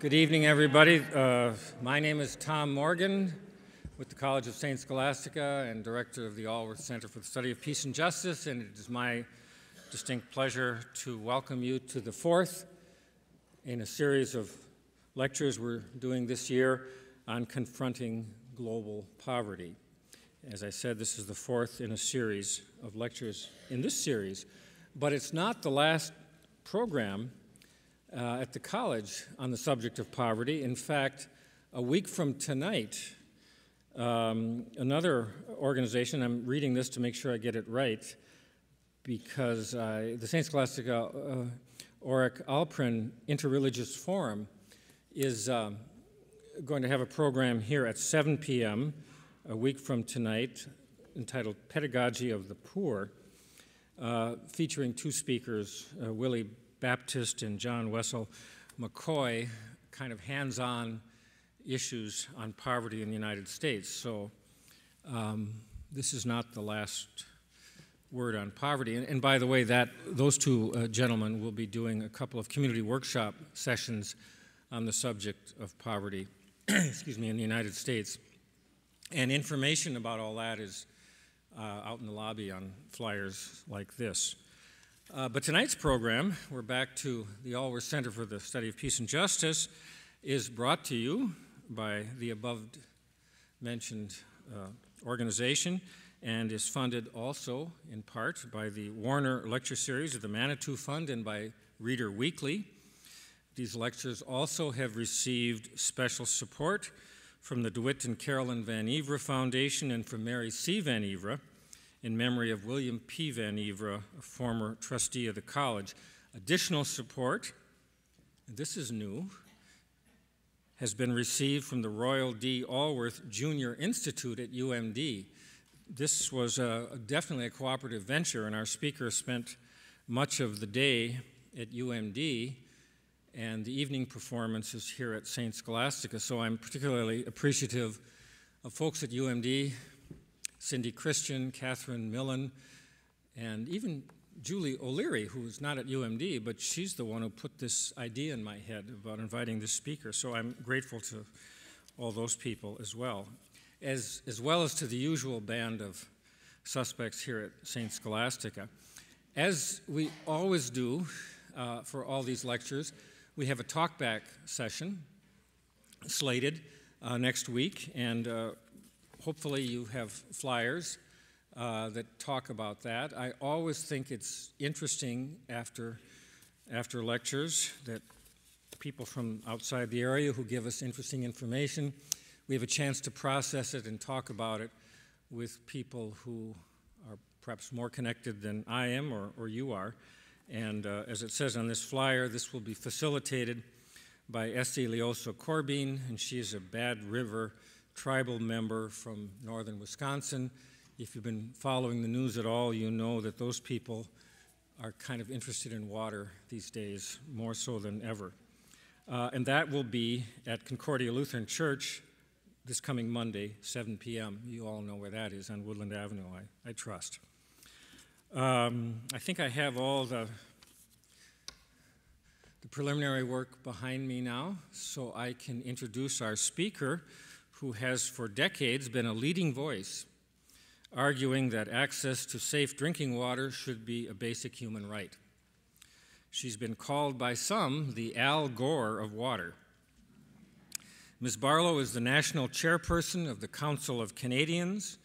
Good evening, everybody. Uh, my name is Tom Morgan with the College of St. Scholastica and director of the Alworth Center for the Study of Peace and Justice, and it is my distinct pleasure to welcome you to the fourth in a series of lectures we're doing this year on confronting global poverty. As I said, this is the fourth in a series of lectures in this series, but it's not the last program uh, at the college on the subject of poverty. In fact, a week from tonight, um, another organization, I'm reading this to make sure I get it right, because uh, the St. Scholastica uh, Oric Alprin Interreligious Forum is uh, going to have a program here at 7 p.m. a week from tonight entitled Pedagogy of the Poor, uh, featuring two speakers, uh, Willie Baptist and John Wessel McCoy, kind of hands on issues on poverty in the United States. So um, this is not the last word on poverty. And, and by the way, that those two uh, gentlemen will be doing a couple of community workshop sessions on the subject of poverty, excuse me, in the United States. And information about all that is uh, out in the lobby on flyers like this. Uh, but tonight's program, we're back to the Alworth Center for the Study of Peace and Justice, is brought to you by the above mentioned uh, organization and is funded also in part by the Warner Lecture Series of the Manitou Fund and by Reader Weekly. These lectures also have received special support from the DeWitt and Carolyn Van Evera Foundation and from Mary C. Van Evera in memory of William P. Van Evera, a former trustee of the college. Additional support, this is new, has been received from the Royal D. Alworth Junior Institute at UMD. This was a, definitely a cooperative venture, and our speaker spent much of the day at UMD and the evening performances here at St. Scholastica. So I'm particularly appreciative of folks at UMD Cindy Christian, Catherine Millen, and even Julie O'Leary, who's not at UMD, but she's the one who put this idea in my head about inviting this speaker. So I'm grateful to all those people as well, as, as well as to the usual band of suspects here at St. Scholastica. As we always do uh, for all these lectures, we have a talkback session slated uh, next week, and uh, hopefully you have flyers uh, that talk about that. I always think it's interesting after, after lectures that people from outside the area who give us interesting information, we have a chance to process it and talk about it with people who are perhaps more connected than I am or, or you are. And uh, as it says on this flyer, this will be facilitated by Esty Leoso Corbin, and she is a Bad River tribal member from northern Wisconsin. If you've been following the news at all, you know that those people are kind of interested in water these days, more so than ever. Uh, and that will be at Concordia Lutheran Church this coming Monday, 7 p.m. You all know where that is on Woodland Avenue, I, I trust. Um, I think I have all the, the preliminary work behind me now, so I can introduce our speaker who has for decades been a leading voice arguing that access to safe drinking water should be a basic human right. She's been called by some the Al Gore of water. Ms. Barlow is the national chairperson of the Council of Canadians,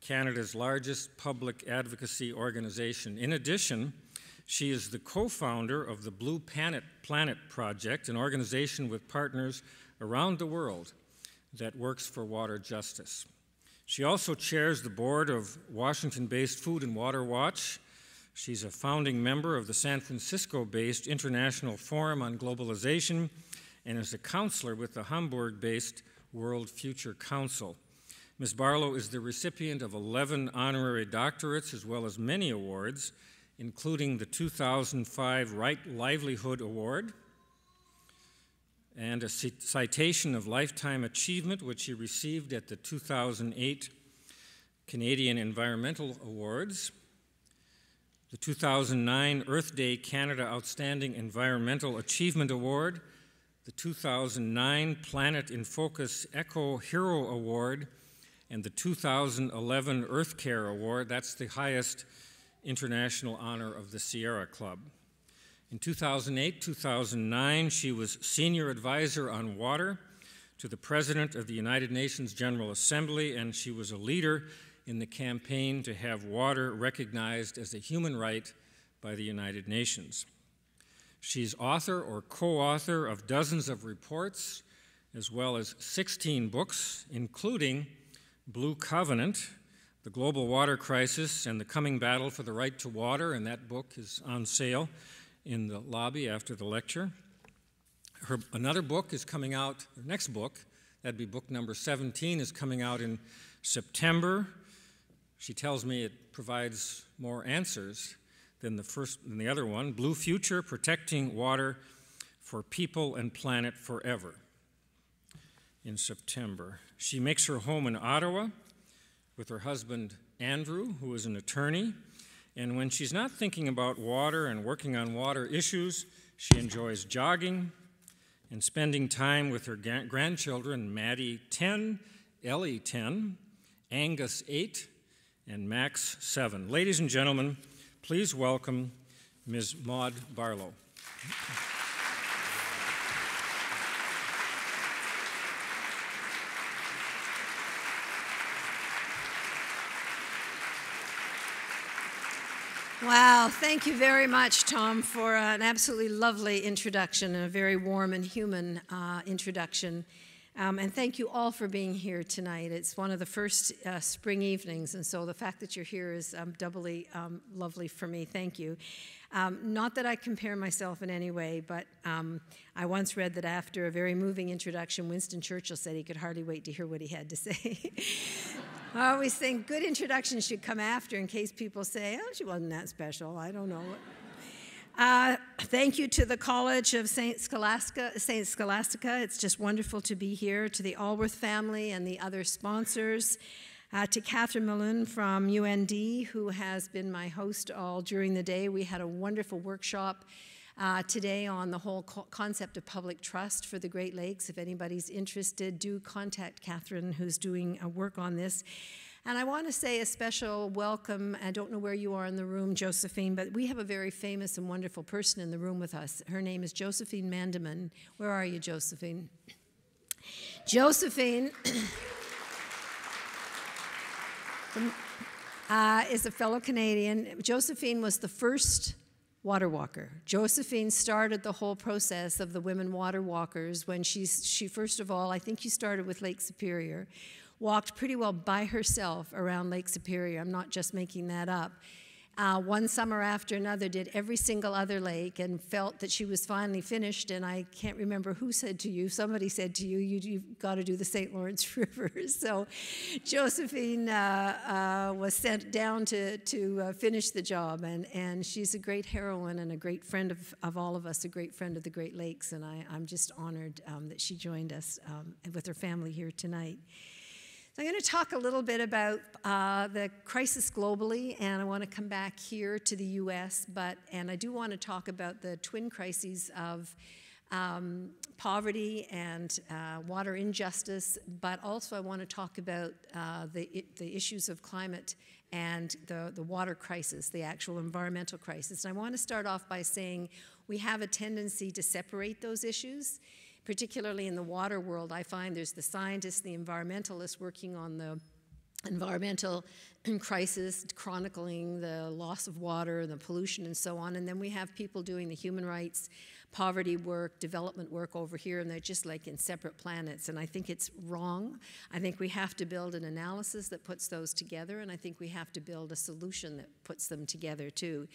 Canada's largest public advocacy organization. In addition, she is the co founder of the Blue Planet Project, an organization with partners around the world that works for water justice. She also chairs the board of Washington based Food and Water Watch. She's a founding member of the San Francisco based International Forum on Globalization and is a counselor with the Hamburg based World Future Council. Ms. Barlow is the recipient of 11 honorary doctorates as well as many awards, including the 2005 Right Livelihood Award and a citation of lifetime achievement, which he received at the 2008 Canadian Environmental Awards, the 2009 Earth Day Canada Outstanding Environmental Achievement Award, the 2009 Planet in Focus Eco Hero Award, and the 2011 Earth Care Award. That's the highest international honor of the Sierra Club. In 2008 2009, she was Senior Advisor on Water to the President of the United Nations General Assembly, and she was a leader in the campaign to have water recognized as a human right by the United Nations. She's author or co author of dozens of reports, as well as 16 books, including Blue Covenant, The Global Water Crisis, and the Coming Battle for the Right to Water, and that book is on sale in the lobby after the lecture. Her, another book is coming out, her next book, that'd be book number 17, is coming out in September. She tells me it provides more answers than the first than the other one, Blue Future Protecting Water for People and Planet Forever in September. She makes her home in Ottawa with her husband Andrew, who is an attorney. And when she's not thinking about water and working on water issues, she enjoys jogging and spending time with her grandchildren, Maddie 10, Ellie 10, Angus 8, and Max 7. Ladies and gentlemen, Please welcome Ms. Maude Barlow. Wow, thank you very much, Tom, for an absolutely lovely introduction and a very warm and human uh, introduction. Um, and thank you all for being here tonight. It's one of the first uh, spring evenings, and so the fact that you're here is um, doubly um, lovely for me. Thank you. Um, not that I compare myself in any way, but um, I once read that after a very moving introduction, Winston Churchill said he could hardly wait to hear what he had to say. I always think good introductions should come after in case people say, oh, she wasn't that special. I don't know. Uh, thank you to the College of St. Scholastica, St. Scholastica. It's just wonderful to be here. To the Alworth family and the other sponsors. Uh, to Catherine Malone from UMD, who has been my host all during the day. We had a wonderful workshop uh, today on the whole co concept of public trust for the Great Lakes. If anybody's interested, do contact Catherine, who's doing work on this. And I want to say a special welcome. I don't know where you are in the room, Josephine, but we have a very famous and wonderful person in the room with us. Her name is Josephine Mandamin. Where are you, Josephine? Josephine uh, is a fellow Canadian. Josephine was the first water walker. Josephine started the whole process of the women water walkers when she's, she, first of all, I think she started with Lake Superior, walked pretty well by herself around Lake Superior. I'm not just making that up. Uh, one summer after another, did every single other lake and felt that she was finally finished. And I can't remember who said to you, somebody said to you, you have got to do the St. Lawrence River. so Josephine uh, uh, was sent down to, to uh, finish the job. And, and she's a great heroine and a great friend of, of all of us, a great friend of the Great Lakes. And I, am just honored um, that she joined us um, with her family here tonight. So I'm going to talk a little bit about uh, the crisis globally, and I want to come back here to the U.S. But and I do want to talk about the twin crises of um, poverty and uh, water injustice. But also, I want to talk about uh, the the issues of climate and the the water crisis, the actual environmental crisis. And I want to start off by saying we have a tendency to separate those issues particularly in the water world, I find there's the scientists, the environmentalists working on the environmental crisis, chronicling the loss of water, the pollution, and so on. And then we have people doing the human rights poverty work, development work over here, and they're just like in separate planets. And I think it's wrong. I think we have to build an analysis that puts those together, and I think we have to build a solution that puts them together too.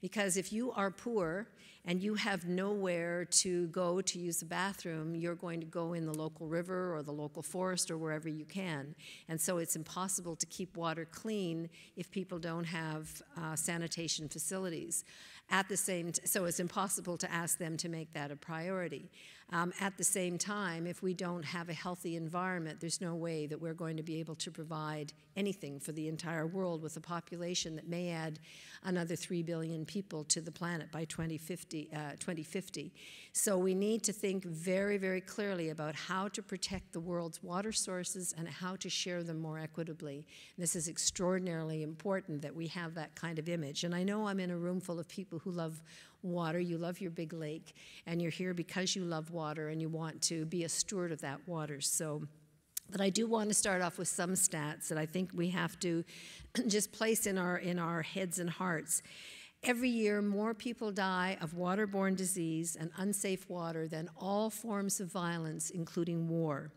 Because if you are poor and you have nowhere to go to use the bathroom, you're going to go in the local river or the local forest or wherever you can. And so it's impossible to keep water clean if people don't have uh, sanitation facilities at the same, so it's impossible to ask them to make that a priority. Um, at the same time, if we don't have a healthy environment, there's no way that we're going to be able to provide anything for the entire world with a population that may add another 3 billion people to the planet by 2050. Uh, 2050. So we need to think very, very clearly about how to protect the world's water sources and how to share them more equitably. And this is extraordinarily important that we have that kind of image. And I know I'm in a room full of people who love water, you love your big lake, and you're here because you love water and you want to be a steward of that water. So, but I do want to start off with some stats that I think we have to just place in our in our heads and hearts. Every year, more people die of waterborne disease and unsafe water than all forms of violence, including war.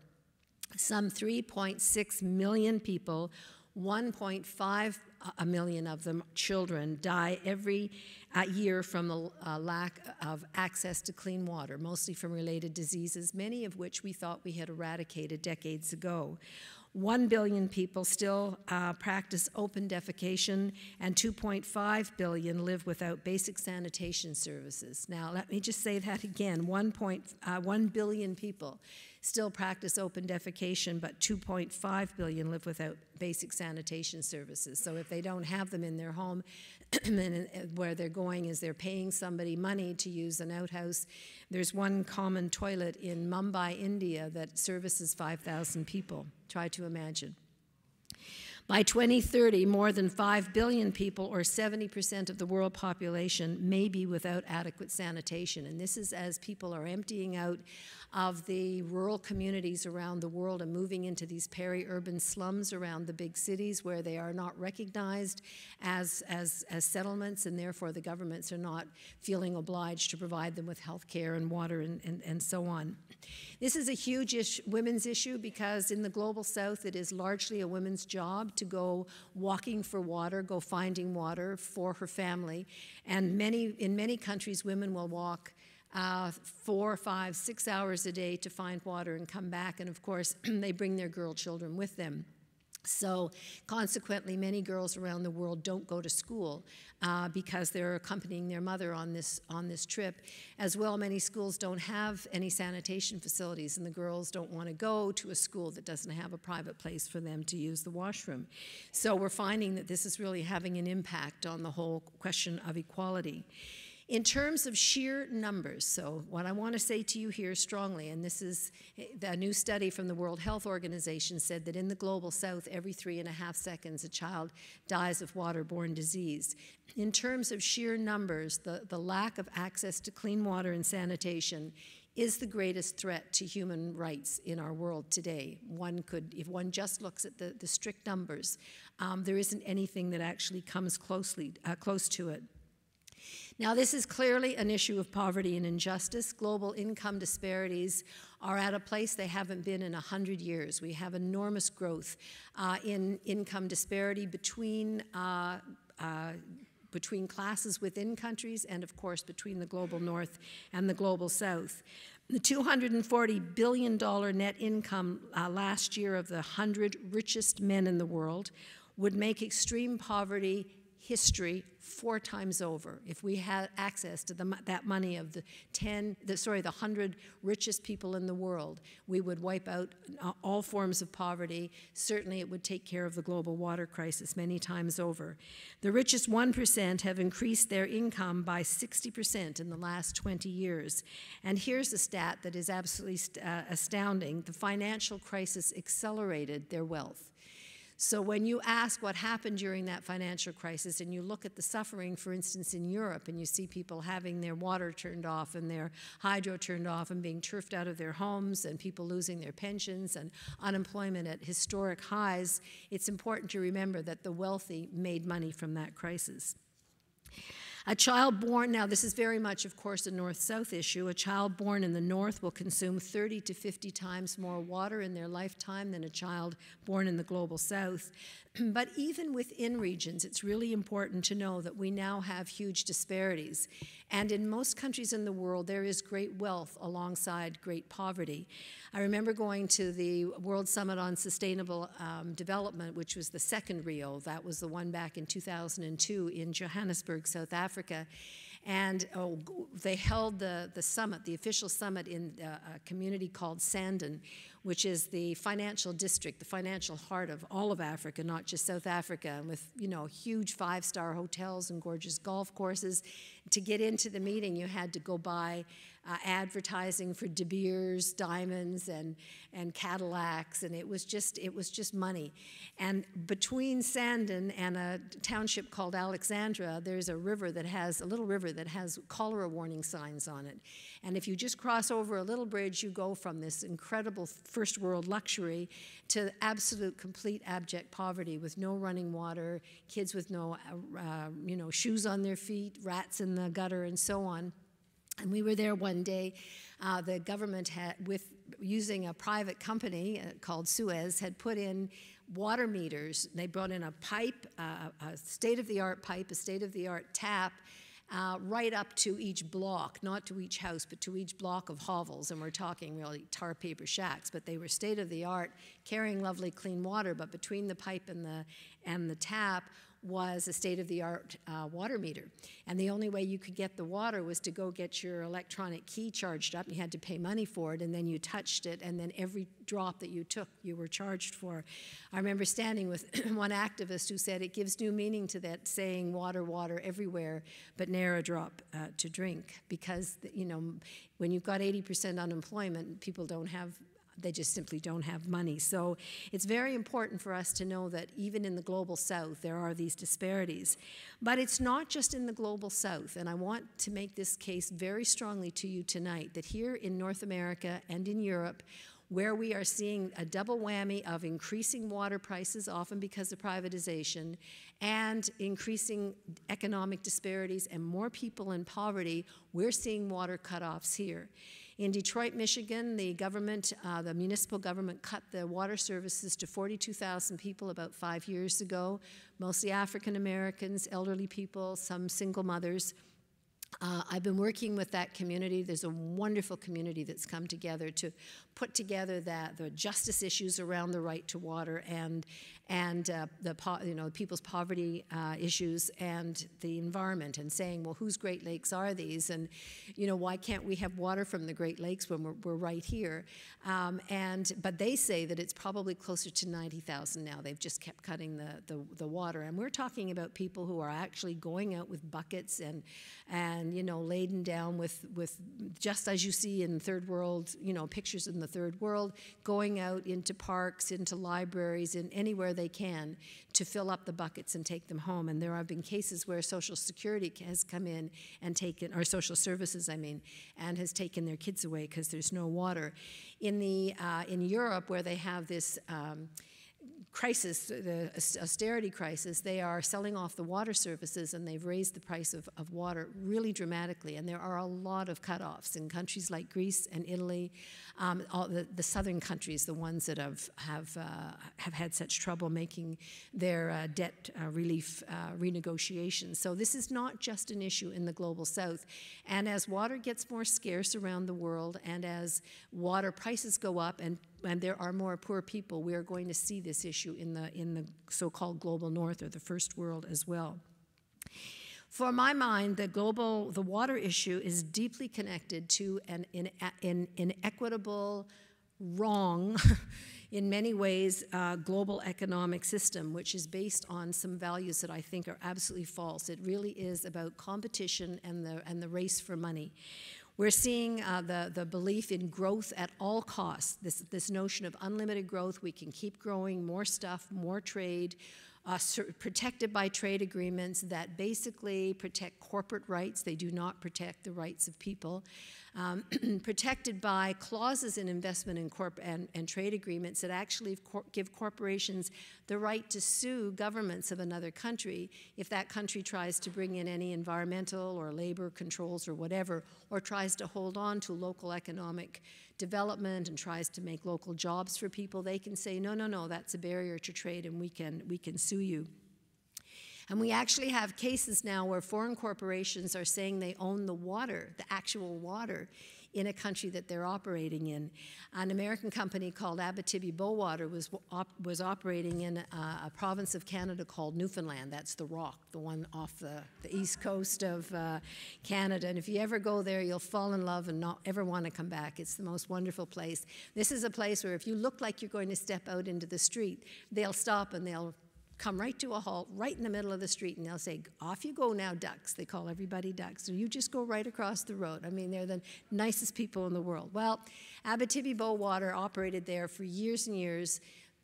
Some 3.6 million people 1.5 a million of them children die every uh, year from the uh, lack of access to clean water, mostly from related diseases, many of which we thought we had eradicated decades ago. 1 billion people still uh, practice open defecation, and 2.5 billion live without basic sanitation services. Now, let me just say that again 1, uh, 1 billion people still practice open defecation, but 2.5 billion live without basic sanitation services. So if they don't have them in their home, and where they're going is they're paying somebody money to use an outhouse. There's one common toilet in Mumbai, India, that services 5,000 people. Try to imagine. By 2030, more than 5 billion people, or 70% of the world population, may be without adequate sanitation. And this is as people are emptying out of the rural communities around the world and moving into these peri-urban slums around the big cities where they are not recognized as, as, as settlements and therefore the governments are not feeling obliged to provide them with health care and water and, and, and so on. This is a huge issue, women's issue because in the global south it is largely a woman's job to go walking for water, go finding water for her family. And many, in many countries women will walk uh, four, five, six hours a day to find water and come back. And of course, they bring their girl children with them. So, consequently, many girls around the world don't go to school uh, because they're accompanying their mother on this on this trip. As well, many schools don't have any sanitation facilities, and the girls don't want to go to a school that doesn't have a private place for them to use the washroom. So, we're finding that this is really having an impact on the whole question of equality. In terms of sheer numbers, so what I want to say to you here strongly, and this is a new study from the World Health Organization said that in the global south, every three and a half seconds, a child dies of waterborne disease. In terms of sheer numbers, the, the lack of access to clean water and sanitation is the greatest threat to human rights in our world today. One could, if one just looks at the, the strict numbers, um, there isn't anything that actually comes closely, uh, close to it. Now, this is clearly an issue of poverty and injustice. Global income disparities are at a place they haven't been in 100 years. We have enormous growth uh, in income disparity between. Uh, uh, between classes within countries and, of course, between the global north and the global south. The $240 billion net income uh, last year of the 100 richest men in the world would make extreme poverty history four times over. If we had access to the, that money of the 10, the, sorry, the 100 richest people in the world, we would wipe out uh, all forms of poverty. Certainly, it would take care of the global water crisis many times over. The richest 1% have increased their income by 60% in the last 20 years. And here's a stat that is absolutely uh, astounding the financial crisis accelerated their wealth. So when you ask what happened during that financial crisis and you look at the suffering, for instance, in Europe, and you see people having their water turned off and their hydro turned off and being turfed out of their homes and people losing their pensions and unemployment at historic highs, it's important to remember that the wealthy made money from that crisis. A child born, now this is very much, of course, a north south issue. A child born in the north will consume 30 to 50 times more water in their lifetime than a child born in the global south. but even within regions, it's really important to know that we now have huge disparities. And in most countries in the world, there is great wealth alongside great poverty. I remember going to the World Summit on Sustainable um, Development, which was the second Rio. That was the one back in 2002 in Johannesburg, South Africa. And oh, they held the, the summit, the official summit, in uh, a community called Sandton, which is the financial district, the financial heart of all of Africa, not just South Africa, and with you know huge five-star hotels and gorgeous golf courses. To get into the meeting, you had to go buy uh, advertising for De Beers diamonds and, and Cadillacs, and it was just it was just money. And between Sandton and a township called Alexandra, there's a river that has a little river that has cholera warning signs on it. And if you just cross over a little bridge, you go from this incredible first world luxury to absolute complete abject poverty with no running water, kids with no uh you know shoes on their feet, rats in the gutter, and so on. And we were there one day. Uh, the government had, with using a private company uh, called Suez, had put in water meters. They brought in a pipe, uh, a state-of-the-art pipe, a state-of-the-art tap, uh, right up to each block, not to each house, but to each block of hovels. And we're talking really tar paper shacks, but they were state of the art, carrying lovely clean water. But between the pipe and the, and the tap was a state of the art uh, water meter. And the only way you could get the water was to go get your electronic key charged up. You had to pay money for it, and then you touched it, and then every drop that you took, you were charged for. I remember standing with one activist who said it gives new meaning to that saying water, water everywhere, but ne'er a drop uh, to drink. Because, you know, when you've got 80% unemployment, people don't have they just simply don't have money. So it's very important for us to know that even in the global south, there are these disparities. But it's not just in the global south, and I want to make this case very strongly to you tonight that here in North America and in Europe, where we are seeing a double whammy of increasing water prices, often because of privatization, and increasing economic disparities and more people in poverty, we're seeing water cutoffs here. In Detroit, Michigan, the government, uh, the municipal government cut the water services to 42,000 people about five years ago, mostly African Americans, elderly people, some single mothers. Uh, I've been working with that community. There's a wonderful community that's come together to put together that the justice issues around the right to water and and uh, the you know people's poverty uh, issues and the environment and saying well whose Great Lakes are these? And you know why can't we have water from the Great Lakes when we're, we're right here? Um, and but they say that it's probably closer to 90,000 now. They've just kept cutting the, the, the water. And we're talking about people who are actually going out with buckets and and you know laden down with with just as you see in third world you know pictures in the third world, going out into parks, into libraries, in anywhere they can to fill up the buckets and take them home. And there have been cases where Social Security has come in and taken, or social services, I mean, and has taken their kids away because there's no water. In the uh, in Europe, where they have this. Um, crisis, the austerity crisis, they are selling off the water services and they've raised the price of, of water really dramatically. And there are a lot of cutoffs in countries like Greece and Italy, um, all the, the, southern countries, the ones that have, have, uh, have had such trouble making their uh, debt uh, relief uh, renegotiations. So this is not just an issue in the global south. And as water gets more scarce around the world and as water prices go up and and there are more poor people, we are going to see this issue in the, in the so-called global north or the first world as well. For my mind, the global, the water issue is deeply connected to an, an, inequitable, wrong, in many ways, uh, global economic system, which is based on some values that I think are absolutely false. It really is about competition and the, and the race for money. We're seeing uh, the, the belief in growth at all costs, this, this notion of unlimited growth. We can keep growing more stuff, more trade, uh, protected by trade agreements that basically protect corporate rights. They do not protect the rights of people. Um, protected by clauses in investment and, and, and, trade agreements that actually cor give corporations the right to sue governments of another country if that country tries to bring in any environmental or labor controls or whatever, or tries to hold on to local economic development and tries to make local jobs for people, they can say, no, no, no, that's a barrier to trade and we can, we can sue you. And we actually have cases now where foreign corporations are saying they own the water, the actual water, in a country that they're operating in. An American company called Abitibi Bowater was, op was operating in a, a, province of Canada called Newfoundland. That's the rock, the one off the, the east coast of uh, Canada. And if you ever go there, you'll fall in love and not ever want to come back. It's the most wonderful place. This is a place where if you look like you're going to step out into the street, they'll stop and they'll come right to a halt right in the middle of the street and they'll say, Off you go now, ducks. They call everybody ducks. So you just go right across the road. I mean, they're the nicest people in the world. Well, Abitibi Bowater operated there for years and years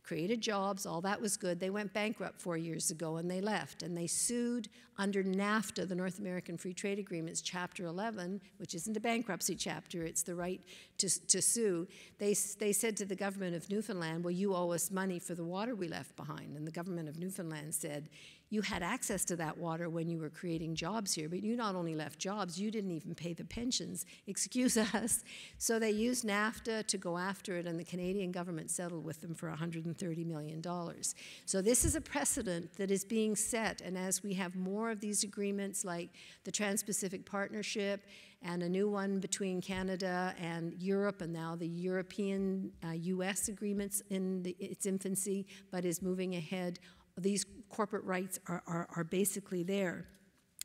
created jobs, all that was good. They went bankrupt four years ago and they left. And they sued under NAFTA, the North American Free Trade Agreements, Chapter 11, which isn't a bankruptcy chapter, it's the right to, to sue. They, they said to the government of Newfoundland, Well, you owe us money for the water we left behind. And the government of Newfoundland said, you had access to that water when you were creating jobs here, but you not only left jobs, you didn't even pay the pensions. Excuse us. So they used NAFTA to go after it, and the Canadian government settled with them for $130 million. So this is a precedent that is being set, and as we have more of these agreements like the Trans Pacific Partnership and a new one between Canada and Europe, and now the European uh, US agreements in the, its infancy, but is moving ahead these corporate rights are, are, are basically there.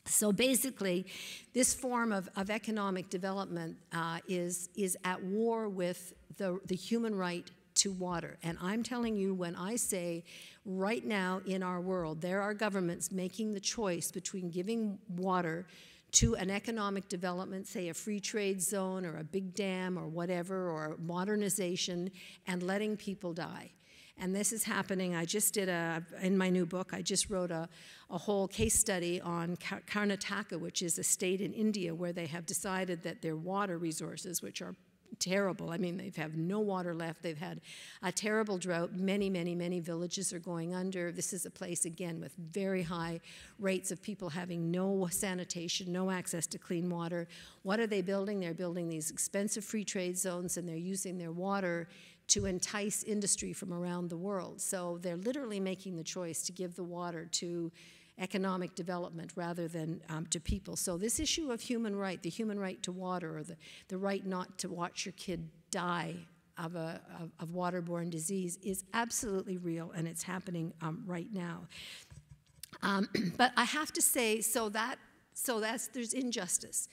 So basically, this form of, of economic development uh, is, is at war with the, the human right to water. And I'm telling you, when I say right now in our world, there are governments making the choice between giving water to an economic development, say a free trade zone or a big dam or whatever, or modernization, and letting people die. And this is happening. I just did a, in my new book, I just wrote a, a whole case study on Karnataka, which is a state in India where they have decided that their water resources, which are terrible. I mean, they have have no water left. They've had a terrible drought. Many, many, many villages are going under. This is a place, again, with very high rates of people having no sanitation, no access to clean water. What are they building? They're building these expensive free trade zones and they're using their water to entice industry from around the world. So they're literally making the choice to give the water to economic development rather than um, to people. So this issue of human right, the human right to water, or the, the right not to watch your kid die of, a, of, of waterborne disease is absolutely real and it's happening um, right now. Um, but I have to say, so that so that's there's injustice.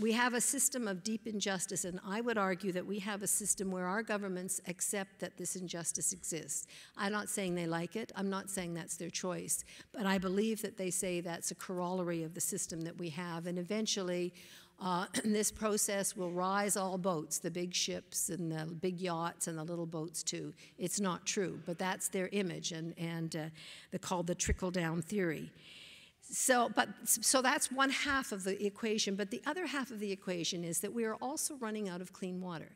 We have a system of deep injustice, and I would argue that we have a system where our governments accept that this injustice exists. I'm not saying they like it, I'm not saying that's their choice, but I believe that they say that's a corollary of the system that we have, and eventually uh, this process will rise all boats, the big ships and the big yachts and the little boats too. It's not true, but that's their image, and, and uh, they're called the trickle down theory. So, but, so that's one half of the equation, but the other half of the equation is that we are also running out of clean water.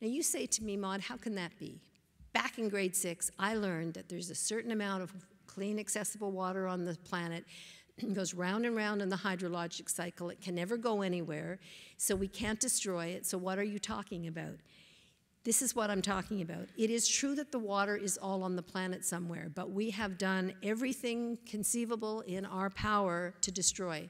Now, you say to me, Maude, how can that be? Back in grade six, I learned that there's a certain amount of clean, accessible water on the planet. It goes round and round in the hydrologic cycle. It can never go anywhere, so we can't destroy it. So, what are you talking about? This is what I'm talking about. It is true that the water is all on the planet somewhere, but we have done everything conceivable in our power to destroy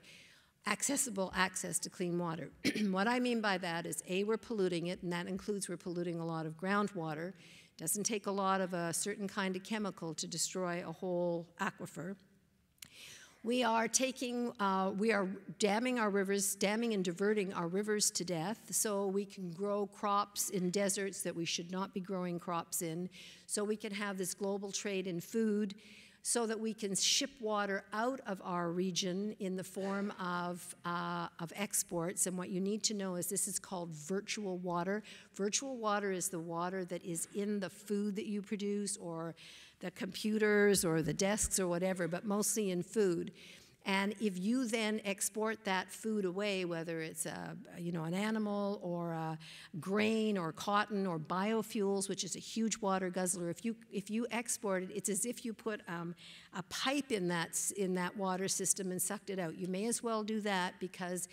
accessible access to clean water. what I mean by that is A, we're polluting it, and that includes we're polluting a lot of groundwater. It doesn't take a lot of a certain kind of chemical to destroy a whole aquifer. We are taking, uh, we are damming our rivers, damming and diverting our rivers to death so we can grow crops in deserts that we should not be growing crops in, so we can have this global trade in food, so that we can ship water out of our region in the form of, uh, of exports. And what you need to know is this is called virtual water. Virtual water is the water that is in the food that you produce or the computers or the desks or whatever, but mostly in food. And if you then export that food away, whether it's a, you know, an animal or grain or cotton or biofuels, which is a huge water guzzler, if you, if you export it, it's as if you put um, a pipe in that, in that water system and sucked it out. You may as well do that because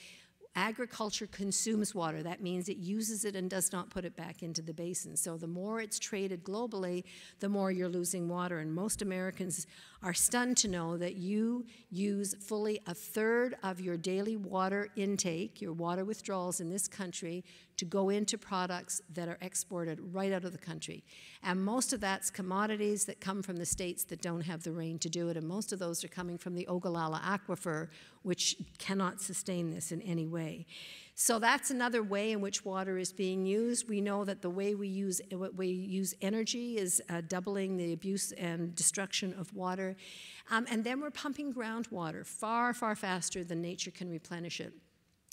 agriculture consumes water. That means it uses it and does not put it back into the basin. So the more it's traded globally, the more you're losing water. And most Americans are stunned to know that you use fully a third of your daily water intake, your water withdrawals in this country, to go into products that are exported right out of the country. And most of that's commodities that come from the states that don't have the rain to do it, and most of those are coming from the Ogallala Aquifer, which cannot sustain this in any way. So that's another way in which water is being used. We know that the way we use we use energy is uh, doubling the abuse and destruction of water, um, and then we're pumping groundwater far far faster than nature can replenish it.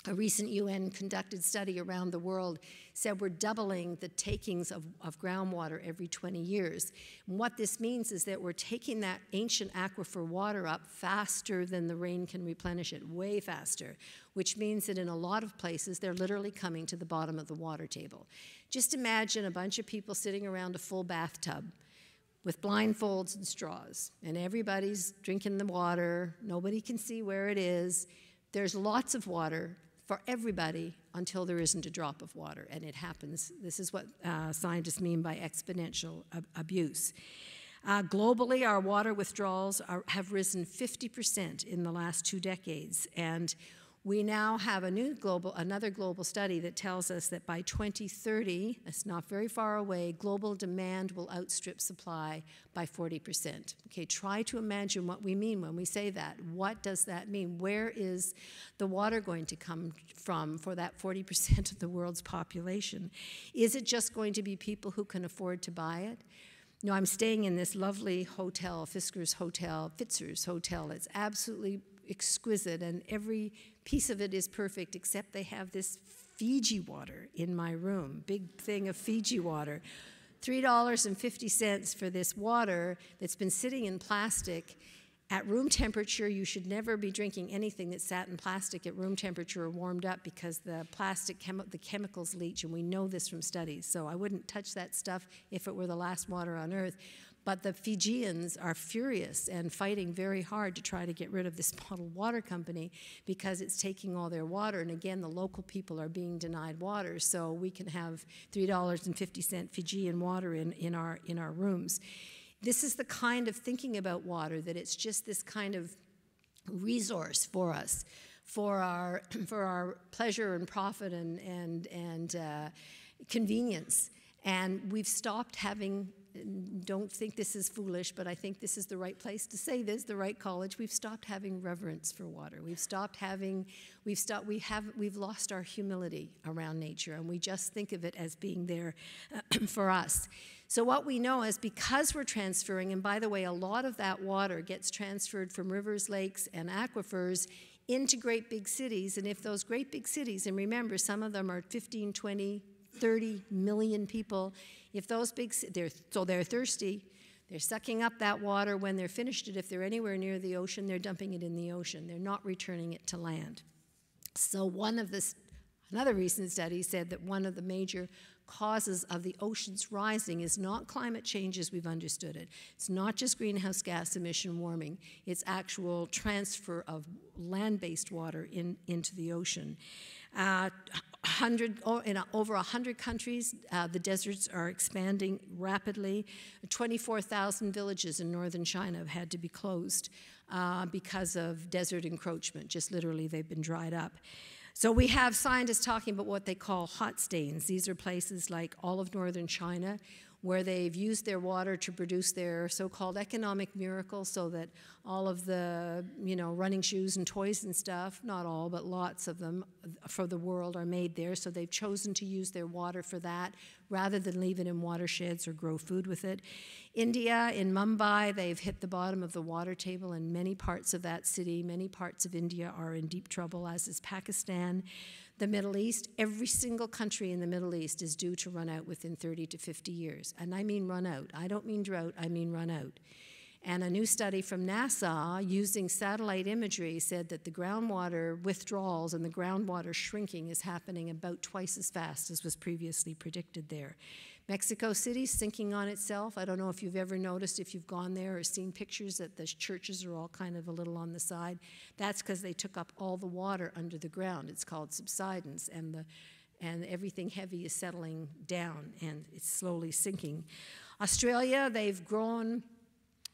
A recent UN conducted study around the world said we're doubling the takings of, of groundwater every 20 years. And what this means is that we're taking that ancient aquifer water up faster than the rain can replenish it, way faster, which means that in a lot of places they're literally coming to the bottom of the water table. Just imagine a bunch of people sitting around a full bathtub with blindfolds and straws, and everybody's drinking the water, nobody can see where it is. There's lots of water, for everybody until there isn't a drop of water, and it happens. This is what uh, scientists mean by exponential ab abuse. Uh, globally, our water withdrawals are, have risen 50% in the last two decades, and we now have a new global, another global study that tells us that by 2030, it's not very far away, global demand will outstrip supply by 40%. Okay, try to imagine what we mean when we say that. What does that mean? Where is the water going to come from for that 40% of the world's population? Is it just going to be people who can afford to buy it? No, I'm staying in this lovely hotel, Fisker's Hotel, Fitger's Hotel. It's absolutely exquisite, and every piece of it is perfect, except they have this Fiji water in my room, big thing of Fiji water. $3.50 for this water that's been sitting in plastic. At room temperature, you should never be drinking anything that sat in plastic at room temperature or warmed up because the plastic, chemi the chemicals leach, and we know this from studies. So I wouldn't touch that stuff if it were the last water on earth. But the Fijians are furious and fighting very hard to try to get rid of this bottled water company because it's taking all their water. And again, the local people are being denied water, so we can have $3.50 Fijian water in, in, our, in our rooms. This is the kind of thinking about water that it's just this kind of resource for us for our, for our pleasure and profit and, and, and uh, convenience. And we've stopped having don't think this is foolish, but I think this is the right place to say this, the right college. We've stopped having reverence for water. We've stopped having, we've stopped, we have, we've lost our humility around nature, and we just think of it as being there for us. So what we know is because we're transferring, and by the way, a lot of that water gets transferred from rivers, lakes, and aquifers into great big cities, and if those great big cities, and remember, some of them are 15, 20, 30 million people, if those big, they're, so they're thirsty, they're sucking up that water. When they're finished it, if they're anywhere near the ocean, they're dumping it in the ocean. They're not returning it to land. So one of the, another recent study said that one of the major causes of the oceans rising is not climate change as we've understood it. It's not just greenhouse gas emission warming. It's actual transfer of land-based water in, into the ocean. Uh, 100, in over 100 countries, uh, the deserts are expanding rapidly. 24,000 villages in northern China have had to be closed uh, because of desert encroachment. Just literally, they've been dried up. So we have scientists talking about what they call hot stains. These are places like all of northern China where they've used their water to produce their so-called economic miracle so that all of the, you know, running shoes and toys and stuff, not all, but lots of them uh, for the world are made there. So they've chosen to use their water for that rather than leave it in watersheds or grow food with it. India, in Mumbai, they've hit the bottom of the water table in many parts of that city. Many parts of India are in deep trouble, as is Pakistan the Middle East, every single country in the Middle East is due to run out within 30 to 50 years. And I mean run out. I don't mean drought, I mean run out. And a new study from NASA using satellite imagery said that the groundwater withdrawals and the groundwater shrinking is happening about twice as fast as was previously predicted there. Mexico City sinking on itself. I don't know if you've ever noticed, if you've gone there or seen pictures that the churches are all kind of a little on the side. That's because they took up all the water under the ground. It's called subsidence, and the and everything heavy is settling down and it's slowly sinking. Australia, they've grown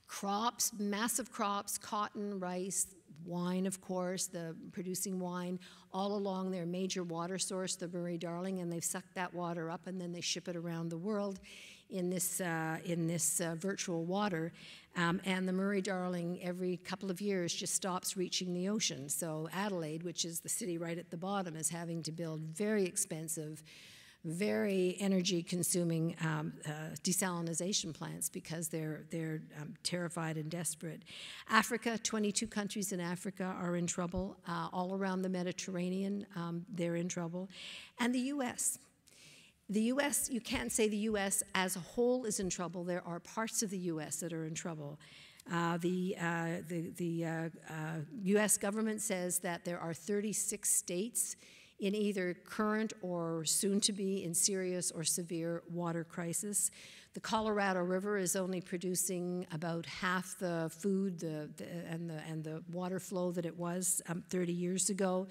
crops, massive crops, cotton, rice, wine, of course, the producing wine all along their major water source, the Murray Darling, and they've sucked that water up and then they ship it around the world in this, uh, in this uh, virtual water. Um, and the Murray Darling, every couple of years, just stops reaching the ocean. So Adelaide, which is the city right at the bottom, is having to build very expensive very energy consuming um, uh, desalination plants because they're, they're um, terrified and desperate. Africa, 22 countries in Africa are in trouble. Uh, all around the Mediterranean, um, they're in trouble. And the US. The US, you can't say the US as a whole is in trouble. There are parts of the US that are in trouble. Uh, the uh, the, the uh, US uh, government says that there are 36 states in either current or soon to be in serious or severe water crisis. The Colorado River is only producing about half the food the, the, and, the, and the water flow that it was um, 30 years ago.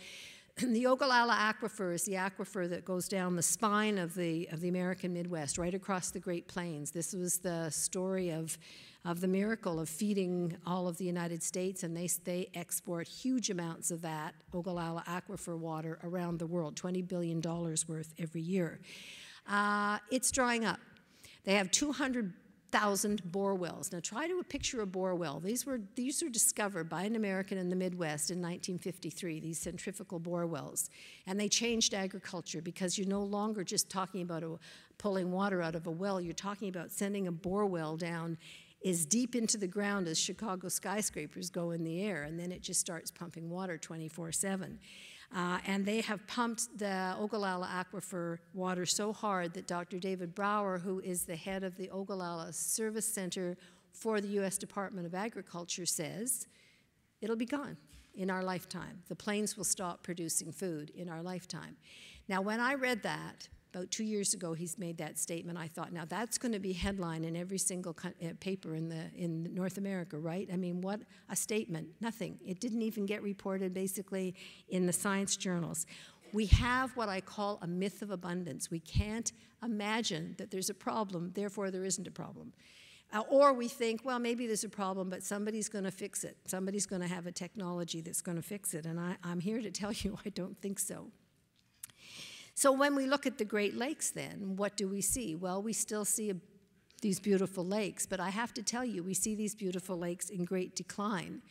the Ogallala Aquifer is the aquifer that goes down the spine of the, of the American Midwest, right across the Great Plains. This was the story of of the miracle of feeding all of the United States, and they, they export huge amounts of that Ogallala aquifer water around the world, $20 billion worth every year. Uh, it's drying up. They have 200,000 bore wells. Now try to picture a bore well. These were, these were discovered by an American in the Midwest in 1953, these centrifugal bore wells. And they changed agriculture because you're no longer just talking about a, pulling water out of a well, you're talking about sending a bore well down is deep into the ground as Chicago skyscrapers go in the air, and then it just starts pumping water 24 7. Uh, and they have pumped the Ogallala aquifer water so hard that Dr. David Brauer, who is the head of the Ogallala Service Center for the U.S. Department of Agriculture, says it'll be gone in our lifetime. The plains will stop producing food in our lifetime. Now, when I read that, about two years ago, he's made that statement. I thought, now that's going to be headline in every single uh, paper in the in North America, right? I mean, what a statement! Nothing. It didn't even get reported basically in the science journals. We have what I call a myth of abundance. We can't imagine that there's a problem, therefore there isn't a problem. Uh, or we think, well, maybe there's a problem, but somebody's going to fix it. Somebody's going to have a technology that's going to fix it. And I, I'm here to tell you I don't think so. So when we look at the Great Lakes, then, what do we see? Well, we still see a, these beautiful lakes, but I have to tell you, we see these beautiful lakes in great decline.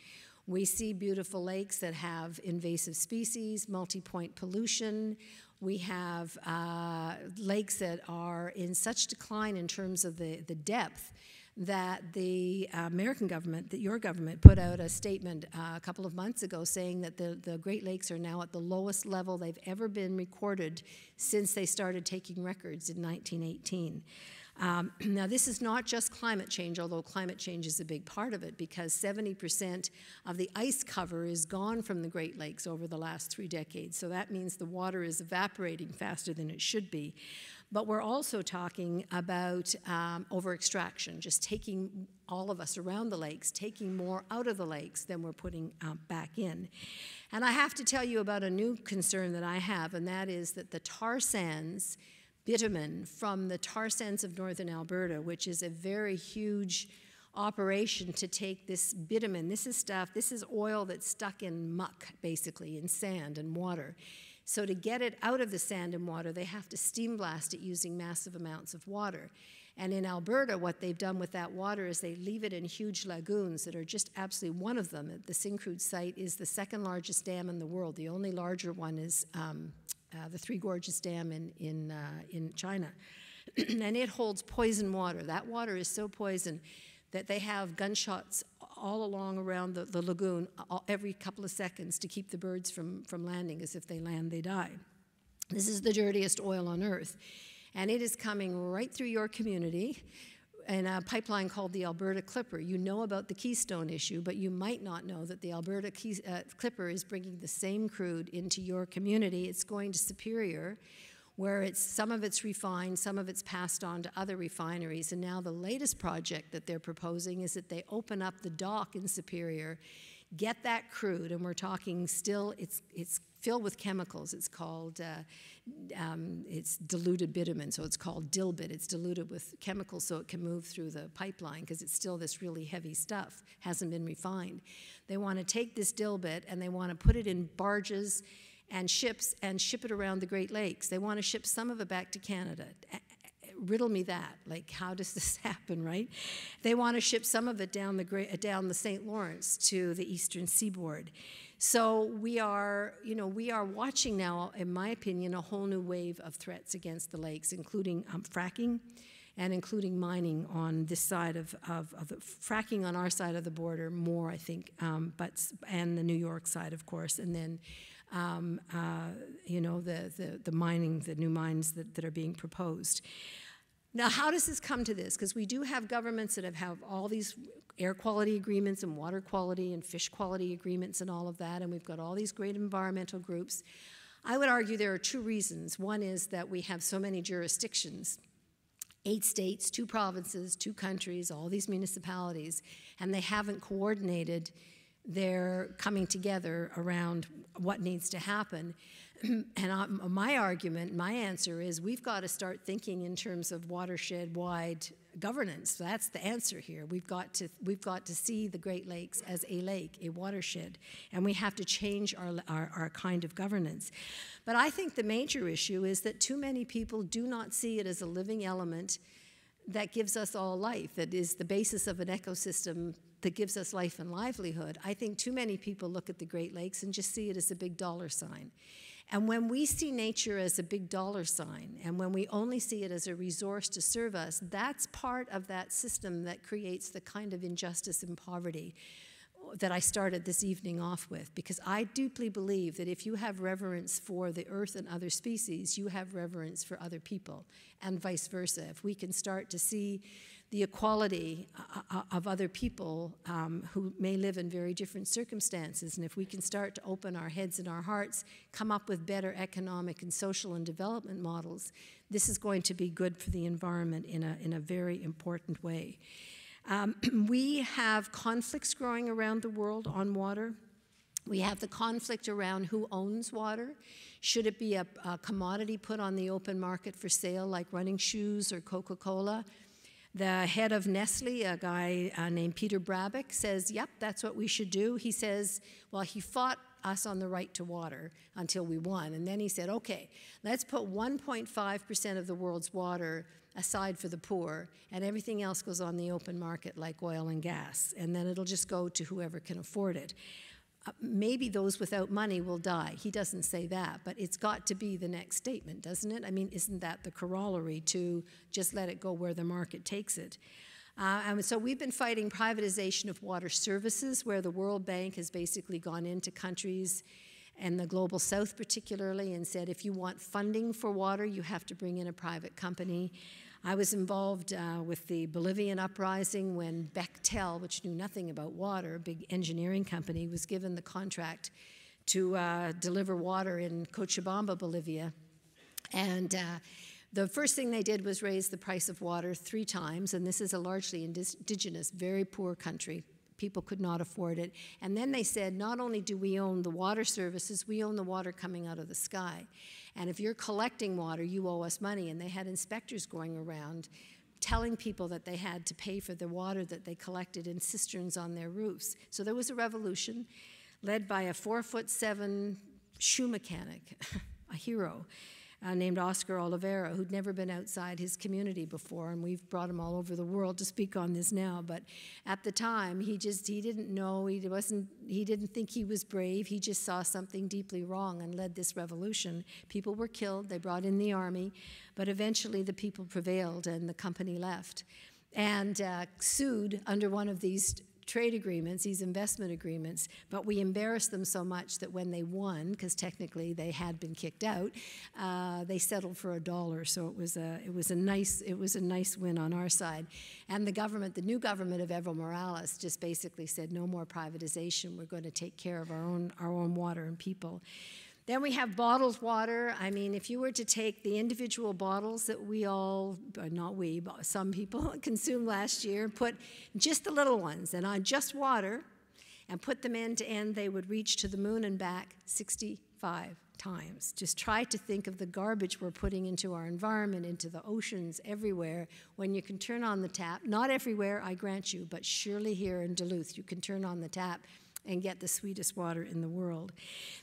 We see beautiful lakes that have invasive species, multi point pollution. We have uh, lakes that are in such decline in terms of the, the depth that the uh, American government, that your government, put out a statement uh, a couple of months ago saying that the, the Great Lakes are now at the lowest level they've ever been recorded since they started taking records in 1918. Um, now, this is not just climate change, although climate change is a big part of it, because 70% of the ice cover is gone from the Great Lakes over the last three decades. So that means the water is evaporating faster than it should be. But we're also talking about um, over extraction, just taking all of us around the lakes, taking more out of the lakes than we're putting uh, back in. And I have to tell you about a new concern that I have, and that is that the tar sands bitumen from the tar sands of northern Alberta, which is a very huge operation to take this bitumen. This is stuff, this is oil that's stuck in muck, basically, in sand and water. So to get it out of the sand and water, they have to steam blast it using massive amounts of water. And in Alberta, what they've done with that water is they leave it in huge lagoons that are just absolutely one of them. The Syncrude site is the second largest dam in the world. The only larger one is um, uh, the Three Gorges Dam in, in, uh, in China. and it holds poison water. That water is so poison that they have gunshots all along around the, the lagoon all, every couple of seconds to keep the birds from, from landing, as if they land, they die. This is the dirtiest oil on earth. And it is coming right through your community in a pipeline called the Alberta Clipper. You know about the Keystone issue, but you might not know that the Alberta Key, uh, Clipper is bringing the same crude into your community. It's going to Superior where it's some of it's refined, some of it's passed on to other refineries. And now the latest project that they're proposing is that they open up the dock in Superior, get that crude, and we're talking still, it's, it's filled with chemicals. It's called, uh, um, it's diluted bitumen, so it's called dilbit. It's diluted with chemicals so it can move through the pipeline because it's still this really heavy stuff, hasn't been refined. They want to take this dilbit and they want to put it in barges and ships and ship it around the Great Lakes. They want to ship some of it back to Canada riddle me that. Like, how does this happen, right? They want to ship some of it down the, down the St. Lawrence to the eastern seaboard. So we are, you know, we are watching now, in my opinion, a whole new wave of threats against the lakes, including um, fracking and including mining on this side of, of, of, the fracking on our side of the border more, I think, um, but and the New York side, of course, and then um, uh, you know the, the, the mining, the new mines that, that are being proposed. Now, how does this come to this? Because we do have governments that have, have all these air quality agreements and water quality and fish quality agreements and all of that, and we've got all these great environmental groups. I would argue there are two reasons. One is that we have so many jurisdictions eight states, two provinces, two countries, all these municipalities, and they haven't coordinated their coming together around what needs to happen. and I, my argument, my answer is we've got to start thinking in terms of watershed-wide governance. That's the answer here. We've got to we've got to see the Great Lakes as a lake, a watershed, and we have to change our, our, our kind of governance. But I think the major issue is that too many people do not see it as a living element that gives us all life, that is the basis of an ecosystem that gives us life and livelihood. I think too many people look at the Great Lakes and just see it as a big dollar sign. And when we see nature as a big dollar sign, and when we only see it as a resource to serve us, that's part of that system that creates the kind of injustice and poverty that I started this evening off with. Because I deeply believe that if you have reverence for the earth and other species, you have reverence for other people, and vice versa. If we can start to see the equality uh, uh, of other people um, who may live in very different circumstances. And if we can start to open our heads and our hearts, come up with better economic and social and development models, this is going to be good for the environment in a, in a very important way. Um, we have conflicts growing around the world on water. We have the conflict around who owns water. Should it be a, a commodity put on the open market for sale, like running shoes or Coca Cola? The head of Nestle, a guy uh, named Peter Brabeck, says, Yep, that's what we should do. He says, Well, he fought us on the right to water until we won. And then he said, Okay, let's put 1.5% of the world's water aside for the poor, and everything else goes on the open market like oil and gas. And then it'll just go to whoever can afford it. Uh, maybe those without money will die. He doesn't say that, but it's got to be the next statement, doesn't it? I mean, isn't that the corollary to just let it go where the market takes it? Uh, and so we've been fighting privatization of water services, where the World Bank has basically gone into countries and the global south particularly and said if you want funding for water, you have to bring in a private company. I was involved uh, with the Bolivian uprising when Bechtel, which knew nothing about water, a big engineering company, was given the contract to uh, deliver water in Cochabamba, Bolivia. And uh, the first thing they did was raise the price of water three times, and this is a largely indigenous, very poor country, people could not afford it. And then they said, not only do we own the water services, we own the water coming out of the sky. And if you're collecting water, you owe us money. And they had inspectors going around telling people that they had to pay for the water that they collected in cisterns on their roofs. So there was a revolution led by a four foot seven shoe mechanic, a hero uh, named Oscar Olivera, who'd never been outside his community before, and we've brought him all over the world to speak on this now. But at the time, he just he didn't know he wasn't he didn't think he was brave. He just saw something deeply wrong and led this revolution. People were killed. They brought in the army, but eventually the people prevailed and the company left and uh, sued under one of these trade agreements, these investment agreements, but we embarrassed them so much that when they won, because technically they had been kicked out, uh, they settled for a dollar. So it was a it was a nice it was a nice win on our side, and the government, the new government of Evo Morales, just basically said no more privatization. We're going to take care of our own our own water and people. Then we have bottled water. I mean, if you were to take the individual bottles that we all, uh, not we, but some people consumed last year, put just the little ones and on just water, and put them end to end, they would reach to the moon and back 65 times. Just try to think of the garbage we're putting into our environment, into the oceans, everywhere, when you can turn on the tap. Not everywhere, I grant you, but surely here in Duluth, you can turn on the tap and get the sweetest water in the world.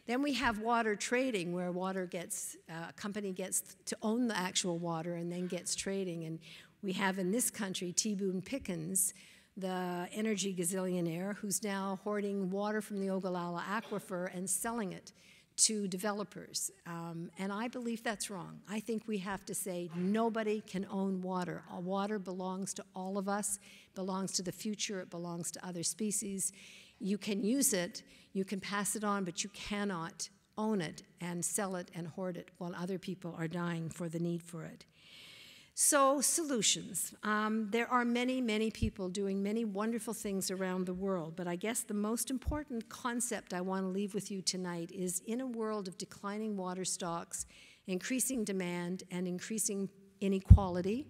Then we have water trading, where water gets, uh, a company gets to own the actual water and then gets trading. And we have in this country T. Boone Pickens, the energy gazillionaire, who's now hoarding water from the Ogallala aquifer and selling it to developers. Um, and I believe that's wrong. I think we have to say nobody can own water. Water belongs to all of us, belongs to the future, it belongs to other species. You can use it, you can pass it on, but you cannot own it and sell it and hoard it while other people are dying for the need for it. So, solutions. Um, there are many, many people doing many wonderful things around the world, but I guess the most important concept I want to leave with you tonight is in a world of declining water stocks, increasing demand, and increasing inequality,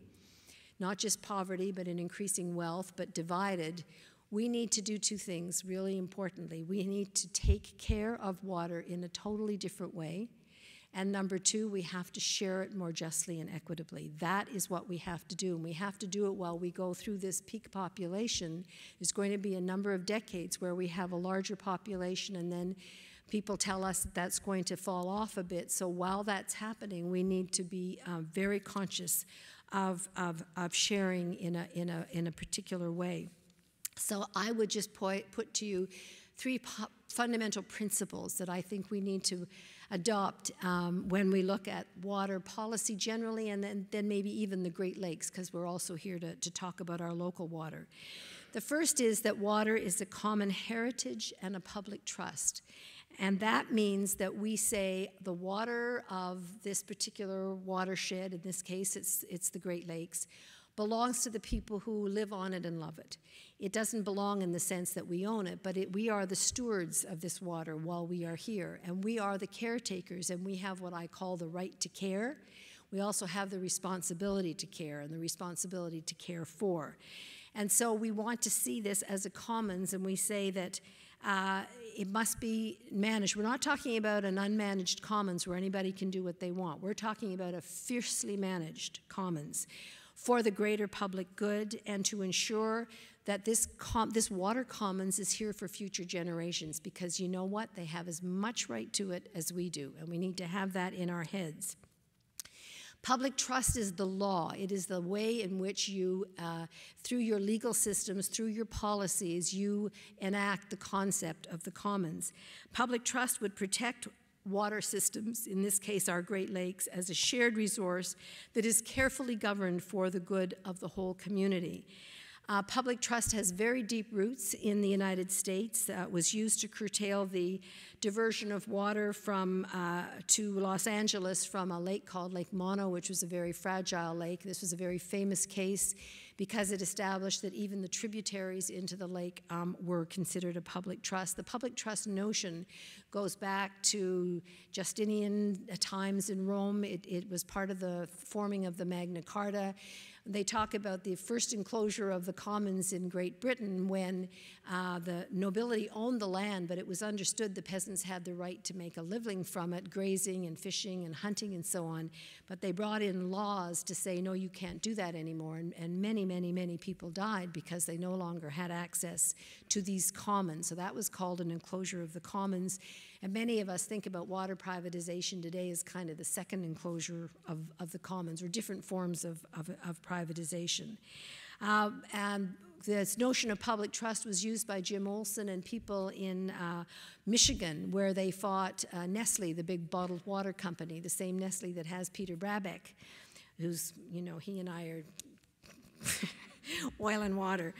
not just poverty, but an increasing wealth, but divided, we need to do two things really importantly. We need to take care of water in a totally different way. And number two, we have to share it more justly and equitably. That is what we have to do. And we have to do it while we go through this peak population. There's going to be a number of decades where we have a larger population, and then people tell us that that's going to fall off a bit. So while that's happening, we need to be uh, very conscious of, of, of sharing in a, in, a, in a particular way. So I would just put to you three fundamental principles that I think we need to adopt um, when we look at water policy generally and then, then maybe even the Great Lakes, because we're also here to, to talk about our local water. The first is that water is a common heritage and a public trust. And that means that we say the water of this particular watershed, in this case it's, it's the Great Lakes, belongs to the people who live on it and love it. It doesn't belong in the sense that we own it, but it, we are the stewards of this water while we are here. And we are the caretakers, and we have what I call the right to care. We also have the responsibility to care and the responsibility to care for. And so we want to see this as a commons, and we say that uh, it must be managed. We're not talking about an unmanaged commons where anybody can do what they want. We're talking about a fiercely managed commons for the greater public good and to ensure that this, this water commons is here for future generations because you know what? They have as much right to it as we do, and we need to have that in our heads. Public trust is the law. It is the way in which you, uh, through your legal systems, through your policies, you enact the concept of the commons. Public trust would protect water systems, in this case our Great Lakes, as a shared resource that is carefully governed for the good of the whole community. Uh, public trust has very deep roots in the United States. Uh, was used to curtail the diversion of water from uh, to Los Angeles from a lake called Lake Mono, which was a very fragile lake. This was a very famous case because it established that even the tributaries into the lake um, were considered a public trust. The public trust notion goes back to Justinian times in Rome. It, it was part of the forming of the Magna Carta. They talk about the first enclosure of the commons in Great Britain when uh, the nobility owned the land, but it was understood the peasants had the right to make a living from it, grazing and fishing and hunting and so on. But they brought in laws to say, no, you can't do that anymore. And, and many, many, many people died because they no longer had access to these commons. So that was called an enclosure of the commons. And many of us think about water privatization today as kind of the second enclosure of, of the commons or different forms of, of, of privatization. Uh, and this notion of public trust was used by Jim Olson and people in uh, Michigan, where they fought uh, Nestle, the big bottled water company, the same Nestle that has Peter Brabeck, who's, you know, he and I are oil and water.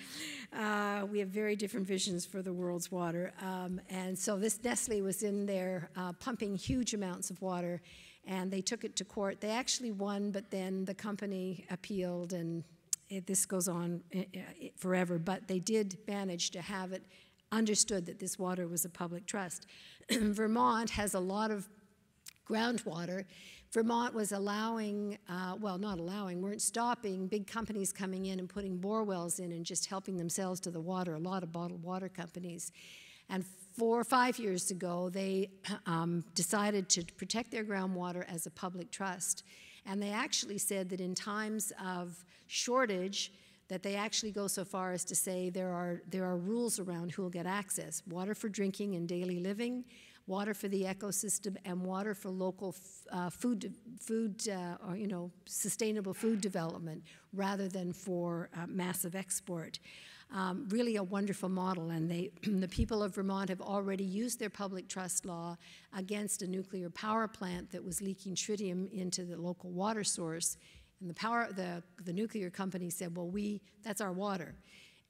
Uh, we have very different visions for the world's water. Um, and so this Nestle was in there uh, pumping huge amounts of water, and they took it to court. They actually won, but then the company appealed, and it, this goes on eh, eh, forever. But they did manage to have it understood that this water was a public trust. Vermont has a lot of groundwater Vermont was allowing, uh, well, not allowing, weren't stopping big companies coming in and putting bore wells in and just helping themselves to the water, a lot of bottled water companies. And four or five years ago, they um, decided to protect their groundwater as a public trust. And they actually said that in times of shortage, that they actually go so far as to say there are, there are rules around who will get access water for drinking and daily living, water for the ecosystem, and water for local uh, food, food uh, or, you know, sustainable food development rather than for uh, massive export. Um, really a wonderful model, and they, the people of Vermont have already used their public trust law against a nuclear power plant that was leaking tritium into the local water source. And the power, the, the nuclear company said, "Well, we that's our water,"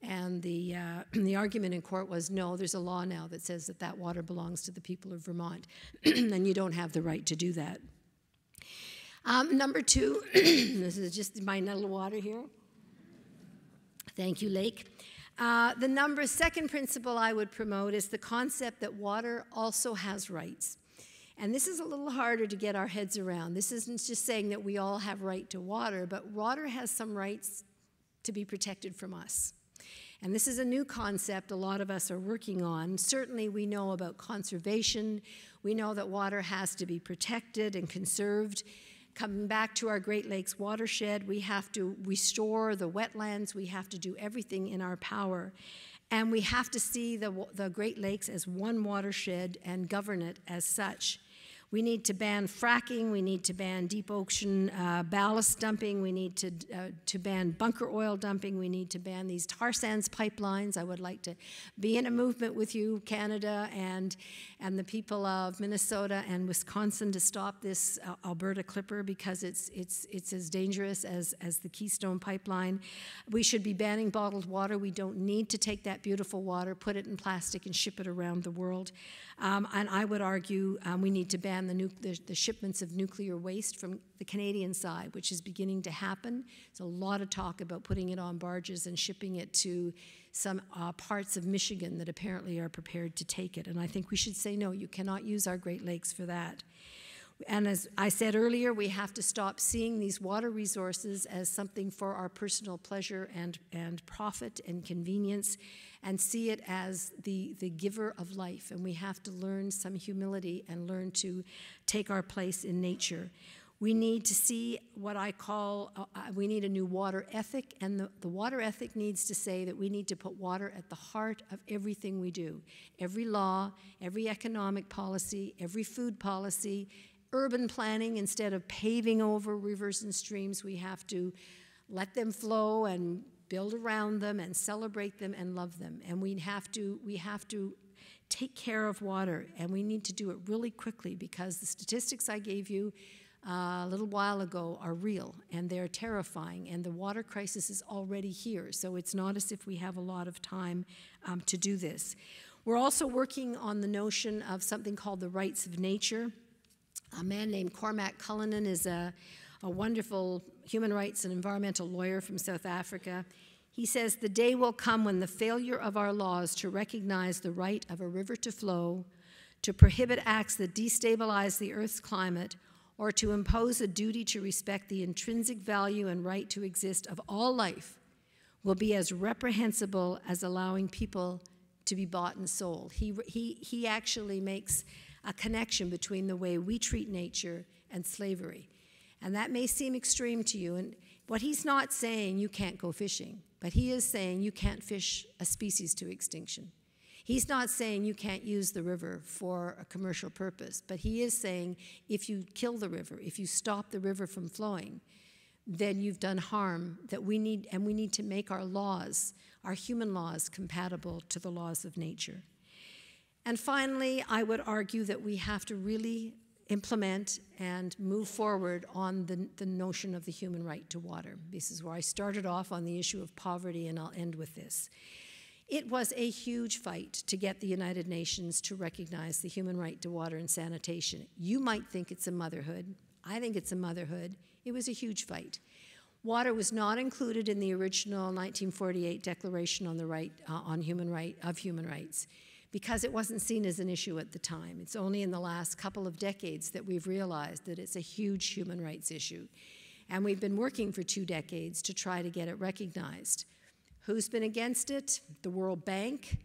and the uh, the argument in court was, "No, there's a law now that says that that water belongs to the people of Vermont, and you don't have the right to do that." Um, number two, this is just my little water here. Thank you, Lake. Uh, the number second principle I would promote is the concept that water also has rights. And this is a little harder to get our heads around. This isn't just saying that we all have right to water, but water has some rights to be protected from us. And this is a new concept a lot of us are working on. Certainly, we know about conservation. We know that water has to be protected and conserved. Coming back to our Great Lakes watershed, we have to restore the wetlands. We have to do everything in our power. And we have to see the, the Great Lakes as one watershed and govern it as such. We need to ban fracking. We need to ban deep ocean uh, ballast dumping. We need to, uh, to ban bunker oil dumping. We need to ban these tar sands pipelines. I would like to be in a movement with you, Canada, and, and the people of Minnesota and Wisconsin to stop this uh, Alberta Clipper because it's, it's, it's as dangerous as, as the Keystone Pipeline. We should be banning bottled water. We don't need to take that beautiful water, put it in plastic, and ship it around the world. Um, and I would argue um, we need to ban the, the, the, shipments of nuclear waste from the Canadian side, which is beginning to happen. There's a lot of talk about putting it on barges and shipping it to some uh, parts of Michigan that apparently are prepared to take it. And I think we should say no, you cannot use our Great Lakes for that. And as I said earlier, we have to stop seeing these water resources as something for our personal pleasure and, and profit and convenience and see it as the, the giver of life. And we have to learn some humility and learn to take our place in nature. We need to see what I call, uh, uh, we need a new water ethic, and the, the water ethic needs to say that we need to put water at the heart of everything we do. Every law, every economic policy, every food policy, urban planning, instead of paving over rivers and streams, we have to let them flow and build around them and celebrate them and love them. And we have to, we have to take care of water, and we need to do it really quickly because the statistics I gave you uh, a little while ago are real and they're terrifying, and the water crisis is already here. So it's not as if we have a lot of time um, to do this. We're also working on the notion of something called the rights of nature. A man named Cormac Cullinan is a a wonderful human rights and environmental lawyer from South Africa. He says, The day will come when the failure of our laws to recognize the right of a river to flow, to prohibit acts that destabilize the Earth's climate, or to impose a duty to respect the intrinsic value and right to exist of all life will be as reprehensible as allowing people to be bought and sold. He, he, he actually makes a connection between the way we treat nature and slavery. And that may seem extreme to you. And what he's not saying, you can't go fishing, but he is saying you can't fish a species to extinction. He's not saying you can't use the river for a commercial purpose, but he is saying if you kill the river, if you stop the river from flowing, then you've done harm that we need, and we need to make our laws, our human laws, compatible to the laws of nature. And finally, I would argue that we have to really implement and move forward on the, the notion of the human right to water. This is where I started off on the issue of poverty, and I'll end with this. It was a huge fight to get the United Nations to recognize the human right to water and sanitation. You might think it's a motherhood. I think it's a motherhood. It was a huge fight. Water was not included in the original 1948 Declaration on the Right uh, on Human Right of Human Rights because it wasn't seen as an issue at the time. It's only in the last couple of decades that we've realized that it's a huge human rights issue. And we've been working for two decades to try to get it recognized. Who's been against it? The World Bank,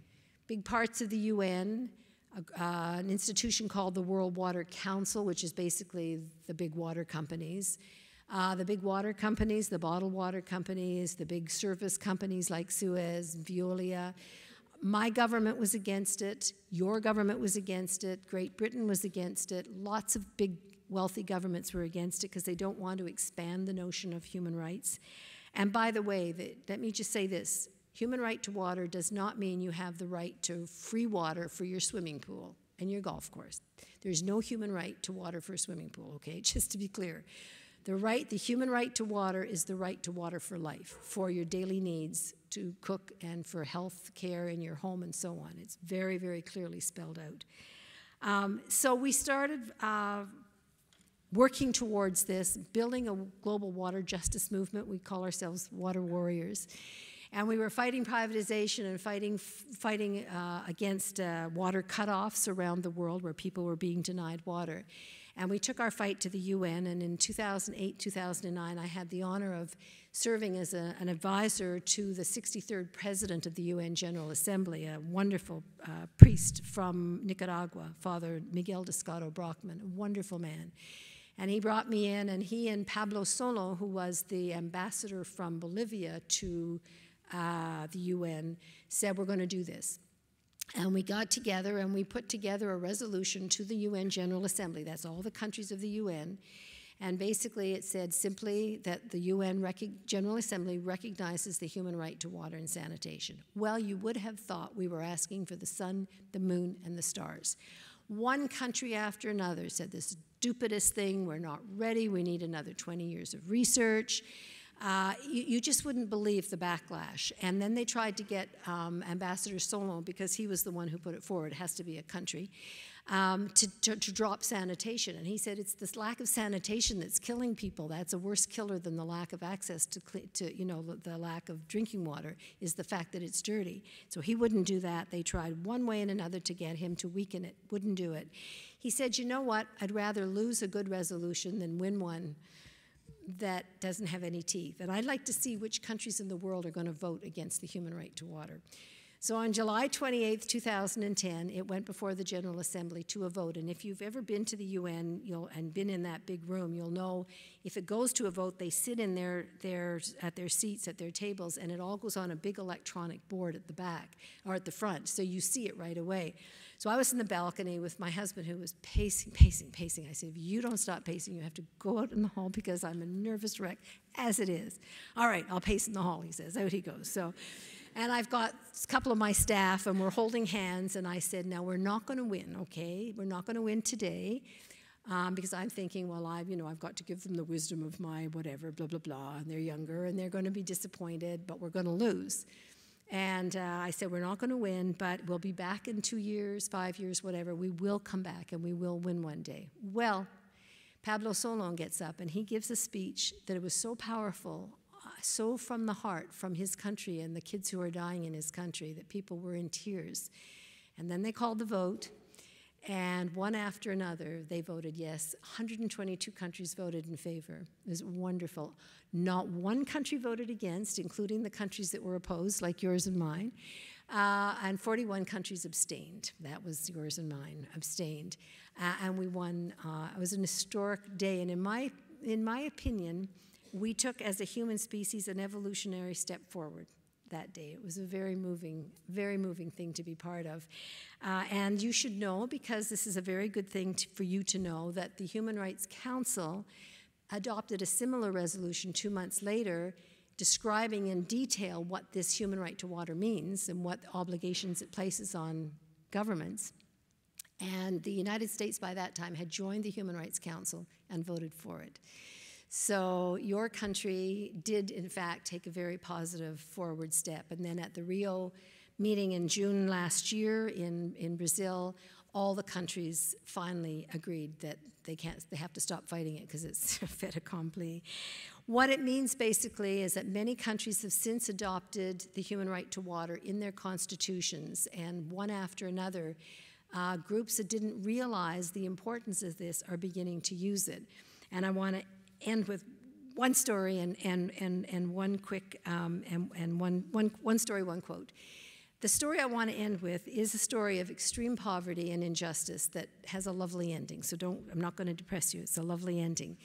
big parts of the UN, uh, an institution called the World Water Council, which is basically the big water companies. Uh, the big water companies, the bottled water companies, the big service companies like Suez, Veolia. My government was against it. Your government was against it. Great Britain was against it. Lots of big wealthy governments were against it because they don't want to expand the notion of human rights. And by the way, the, let me just say this human right to water does not mean you have the right to free water for your swimming pool and your golf course. There's no human right to water for a swimming pool, okay? Just to be clear. The right, the human right to water is the right to water for life, for your daily needs, to cook and for health care in your home and so on. It's very, very clearly spelled out. Um, so we started uh, working towards this, building a global water justice movement. We call ourselves water warriors. And we were fighting privatization and fighting, fighting uh, against uh, water cutoffs around the world where people were being denied water. And we took our fight to the UN, and in 2008, 2009, I had the honor of serving as a, an advisor to the 63rd president of the UN General Assembly, a wonderful uh, priest from Nicaragua, Father Miguel d'Escoto Brockmann, a wonderful man. And he brought me in, and he and Pablo Solon, who was the ambassador from Bolivia to uh, the UN, said, We're going to do this. And we got together and we put together a resolution to the UN General Assembly. That's all the countries of the UN. And basically, it said simply that the UN General Assembly recognizes the human right to water and sanitation. Well, you would have thought we were asking for the sun, the moon, and the stars. One country after another said the stupidest thing, we're not ready, we need another 20 years of research. Uh, you, you, just wouldn't believe the backlash. And then they tried to get um, Ambassador Solon, because he was the one who put it forward, it has to be a country, um, to, to, to, drop sanitation. And he said it's this lack of sanitation that's killing people. That's a worse killer than the lack of access to, to you know, the lack of drinking water is the fact that it's dirty. So he wouldn't do that. They tried one way and another to get him to weaken it, wouldn't do it. He said, you know what, I'd rather lose a good resolution than win one that doesn't have any teeth. And I'd like to see which countries in the world are going to vote against the human right to water. So on July 28, 2010, it went before the General Assembly to a vote. And if you've ever been to the UN and been in that big room, you'll know if it goes to a vote, they sit in their, their, at their seats, at their tables, and it all goes on a big electronic board at the back or at the front. So you see it right away. So I was in the balcony with my husband who was pacing, pacing, pacing. I said, if you don't stop pacing, you have to go out in the hall because I'm a nervous wreck as it is. All right, I'll pace in the hall, he says. Out he goes. So, and I've got a couple of my staff and we're holding hands and I said, now we're not going to win, okay? We're not going to win today. Um, because I'm thinking, well, I've, you know, I've got to give them the wisdom of my whatever, blah, blah, blah, and they're younger and they're going to be disappointed, but we're going to lose. And uh, I said, We're not going to win, but we'll be back in two years, five years, whatever. We will come back and we will win one day. Well, Pablo Solon gets up and he gives a speech that it was so powerful, uh, so from the heart, from his country and the kids who are dying in his country, that people were in tears. And then they called the vote, and one after another, they voted yes. 122 countries voted in favor. It was wonderful. Not one country voted against, including the countries that were opposed, like yours and mine. Uh, and 41 countries abstained. That was yours and mine, abstained. Uh, and we won. Uh, it was an historic day. And in my, in my opinion, we took as a human species an evolutionary step forward that day. It was a very moving, very moving thing to be part of. Uh, and you should know, because this is a very good thing to, for you to know, that the Human Rights Council adopted a similar resolution two months later describing in detail what this human right to water means and what obligations it places on governments. And the United States by that time had joined the Human Rights Council and voted for it. So your country did, in fact, take a very positive forward step. And then at the Rio meeting in June last year in, in Brazil, all the countries finally agreed that they can't they have to stop fighting it because it's fait accompli. What it means basically is that many countries have since adopted the human right to water in their constitutions, and one after another, uh, groups that didn't realize the importance of this are beginning to use it. And I want to end with one story and, and, and, and one quick, um, and, and one, one, one story, one quote. The story I want to end with is a story of extreme poverty and injustice that has a lovely ending. So don't, I'm not going to depress you. It's a lovely ending.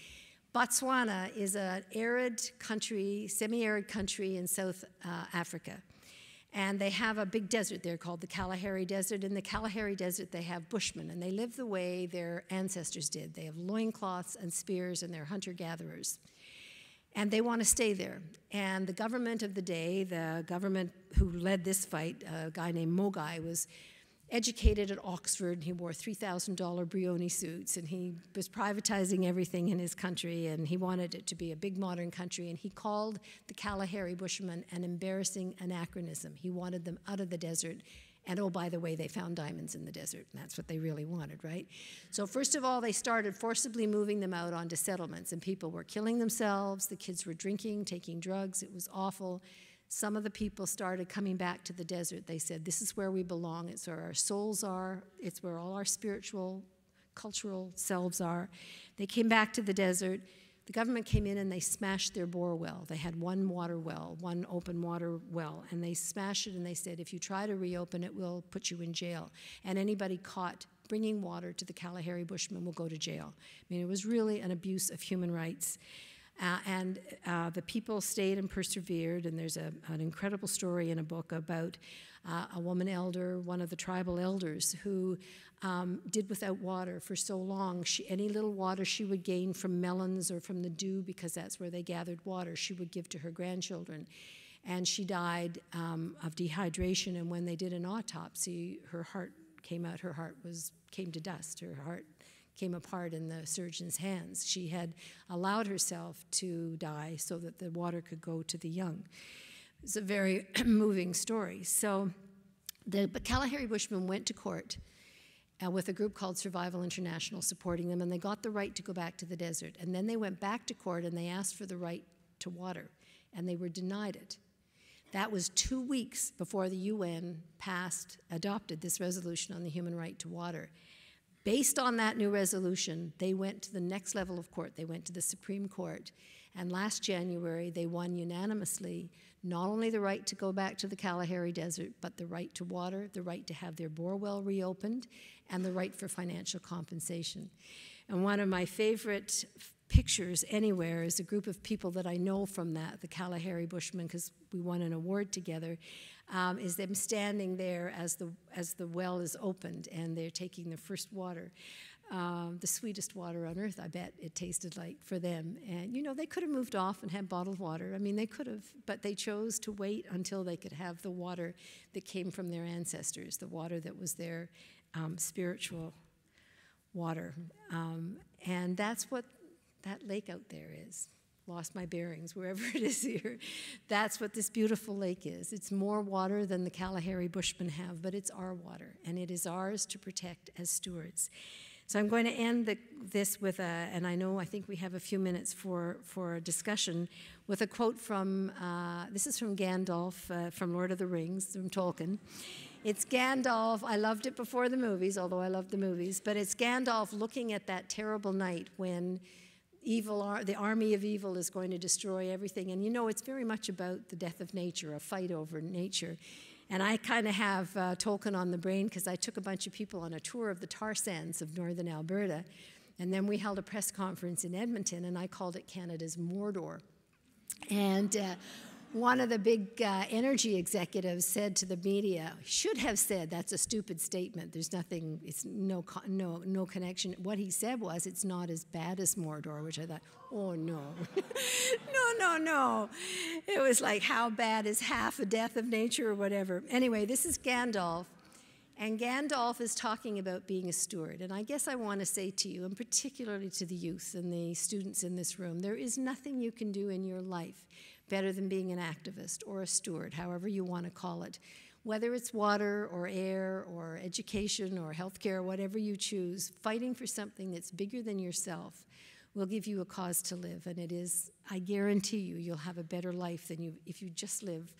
Botswana is an arid country, semi-arid country in South uh, Africa. And they have a big desert there called the Kalahari Desert. In the Kalahari Desert, they have bushmen, and they live the way their ancestors did. They have loincloths and spears, and they're hunter gatherers and they want to stay there. And the government of the day, the government who led this fight, a guy named Mogae, was educated at Oxford. And he wore $3,000 Brioni suits, and he was privatizing everything in his country, and he wanted it to be a big modern country. And he called the Kalahari Bushmen an embarrassing anachronism. He wanted them out of the desert and oh, by the way, they found diamonds in the desert, and that's what they really wanted, right? So, first of all, they started forcibly moving them out onto settlements, and people were killing themselves. The kids were drinking, taking drugs. It was awful. Some of the people started coming back to the desert. They said, This is where we belong. It's where our souls are, it's where all our spiritual, cultural selves are. They came back to the desert. The government came in and they smashed their bore well. They had one water well, one open water well, and they smashed it and they said, if you try to reopen it, we'll put you in jail. And anybody caught bringing water to the Kalahari Bushmen will go to jail. I mean, it was really an abuse of human rights. Uh, and uh, the people stayed and persevered, and there's a, an incredible story in a book about uh, a woman elder, one of the tribal elders, who um, did without water for so long. She, any little water she would gain from melons or from the dew, because that's where they gathered water, she would give to her grandchildren. And she died um, of dehydration. And when they did an autopsy, her heart came out. Her heart was came to dust. Her heart came apart in the surgeon's hands. She had allowed herself to die so that the water could go to the young. It's a very moving story. So the Kalahari Bushmen went to court uh, with a group called Survival International supporting them, and they got the right to go back to the desert. And then they went back to court and they asked for the right to water, and they were denied it. That was two weeks before the UN passed, adopted this resolution on the human right to water. Based on that new resolution, they went to the next level of court. They went to the Supreme Court. And last January, they won unanimously not only the right to go back to the Kalahari Desert, but the right to water, the right to have their bore well reopened, and the right for financial compensation. And one of my favorite pictures anywhere is a group of people that I know from that, the Kalahari Bushmen, because we won an award together, um, is them standing there as the, as the well is opened and they're taking their first water um, the sweetest water on earth, I bet it tasted like for them. And, you know, they could have moved off and had bottled water. I mean, they could have, but they chose to wait until they could have the water that came from their ancestors, the water that was their um, spiritual water. Um, and that's what that lake out there is. Lost my bearings, wherever it is here. That's what this beautiful lake is. It's more water than the Kalahari Bushmen have, but it's our water, and it is ours to protect as stewards. So I'm going to end the, this with a, and I know I think we have a few minutes for, for a discussion, with a quote from, uh, this is from Gandalf uh, from Lord of the Rings, from Tolkien. It's Gandalf, I loved it before the movies, although I loved the movies, but it's Gandalf looking at that terrible night when evil, the army of evil is going to destroy everything. And you know, it's very much about the death of nature, a fight over nature. And I kind of have uh, Tolkien on the brain because I took a bunch of people on a tour of the tar sands of northern Alberta. And then we held a press conference in Edmonton, and I called it Canada's Mordor. And uh, one of the big uh, energy executives said to the media, should have said, that's a stupid statement. There's nothing, it's no, no, no connection. What he said was, it's not as bad as Mordor, which I thought, oh no. no, no, no. It was like, how bad is half a death of nature or whatever. Anyway, this is Gandalf. And Gandalf is talking about being a steward. And I guess I want to say to you, and particularly to the youth and the students in this room, there is nothing you can do in your life better than being an activist or a steward, however you want to call it. Whether it's water or air or education or healthcare, whatever you choose, fighting for something that's bigger than yourself will give you a cause to live. And it is, I guarantee you, you'll have a better life than you if you just live.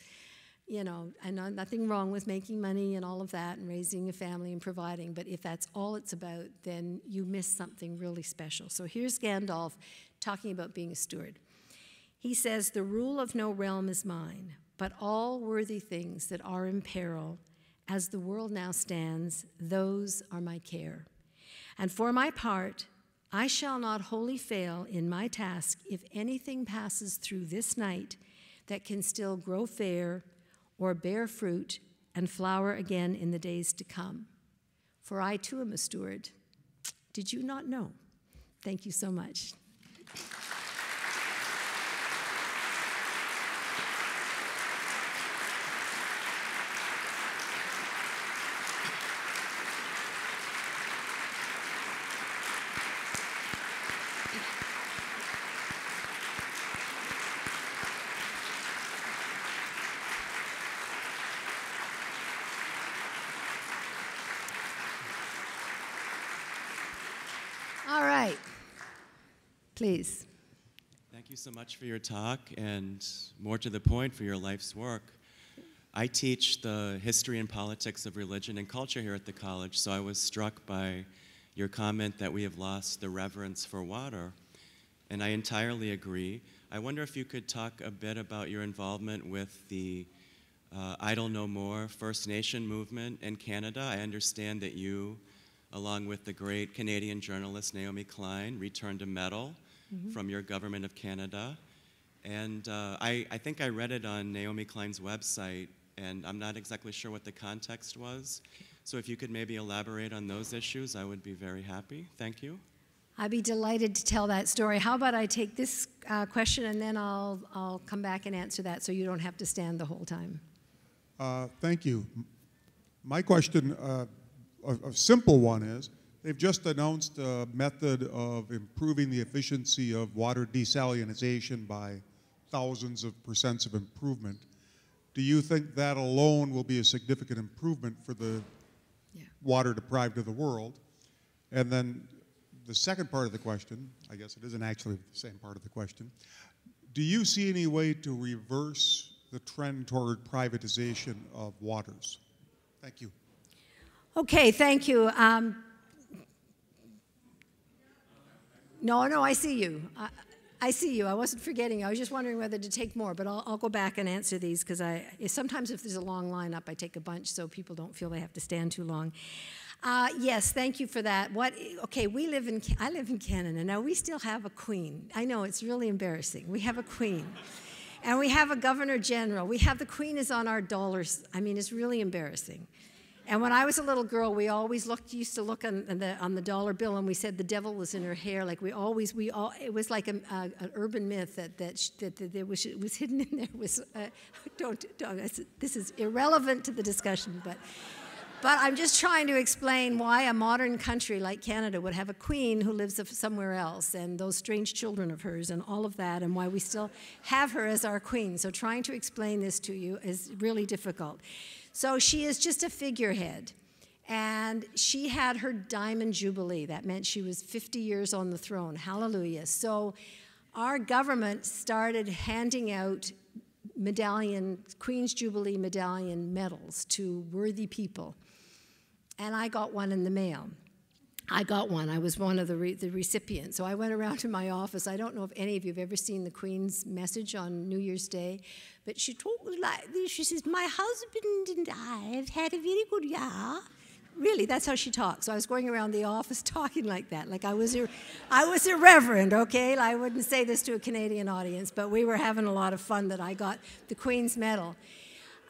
You know, know nothing wrong with making money and all of that and raising a family and providing, but if that's all it's about, then you miss something really special. So here's Gandalf talking about being a steward. He says, The rule of no realm is mine. but all worthy things that are in peril, as the world now stands, those are my care. And for my part, I shall not wholly fail in my task if anything passes through this night that can still grow fair or bear fruit and flower again in the days to come. For I too am a steward. Did you not know? Thank you so much. All right. Please. Thank you so much for your talk and more to the point for your life's work. I teach the history and politics of religion and culture here at the college, so I was struck by your comment that we have lost the reverence for water. And I entirely agree. I wonder if you could talk a bit about your involvement with the uh, Idle No More First Nation movement in Canada. I understand that you, along with the great Canadian journalist Naomi Klein, returned a medal from your government of Canada. And uh, I, I think I read it on Naomi Klein's website, and I'm not exactly sure what the context was. So if you could maybe elaborate on those issues, I would be very happy. Thank you. I'd be delighted to tell that story. How about I take this uh, question and then I'll, I'll come back and answer that so you don't have to stand the whole time. Uh, Thank you. My question, uh, a a simple one is, they've just announced a method of improving the efficiency of water desalinization by thousands of percents of improvement. Do you think that alone will be a significant improvement for the Yeah. water deprived of the world? And then the second part of the question, I guess it isn't actually the same part of the question, do you see any way to reverse the trend toward privatization of waters? Thank you. Okay, thank you. Um, no, no, I see you. I, I see you. I wasn't forgetting. I was just wondering whether to take more, but I'll, I'll go back and answer these because I sometimes if there's a long lineup, I take a bunch so people don't feel they have to stand too long. Uh, yes, thank you for that. What? Okay, we live in. I live in Canada now. We still have a queen. I know it's really embarrassing. We have a queen. And we have a governor general. We have the queen is on our dollars. I mean, it's really embarrassing. And when I was a little girl, we always looked, used to look on the, on the dollar bill, and we said the devil was in her hair. Like we always, we all, it was like a, a, an urban myth that that that, that there was was hidden in there was. Uh, don't don't. This is irrelevant to the discussion, but. But I'm just trying to explain why a modern country like Canada would have a queen who lives somewhere else and those strange children of hers and all of that, and why we still have her as our queen. So, trying to explain this to you is really difficult. So, she is just a figurehead. And she had her diamond jubilee. That meant she was 50 years on the throne. Hallelujah. So, our government started handing out medallion, Queen's Jubilee medallion medals to worthy people and I got one in the mail. I got one. I was one of the, re- the recipients. So I went around to my office. I don't know if any of you have ever seen the Queen's message on New Year's Day, but she talked like this. She says, My husband and I have had a very good year. Really, that's how she talks. So I was going around the office talking like that, like I was, ir- I was irreverent, okay? I wouldn't say this to a Canadian audience, but we were having a lot of fun that I got the Queen's Medal.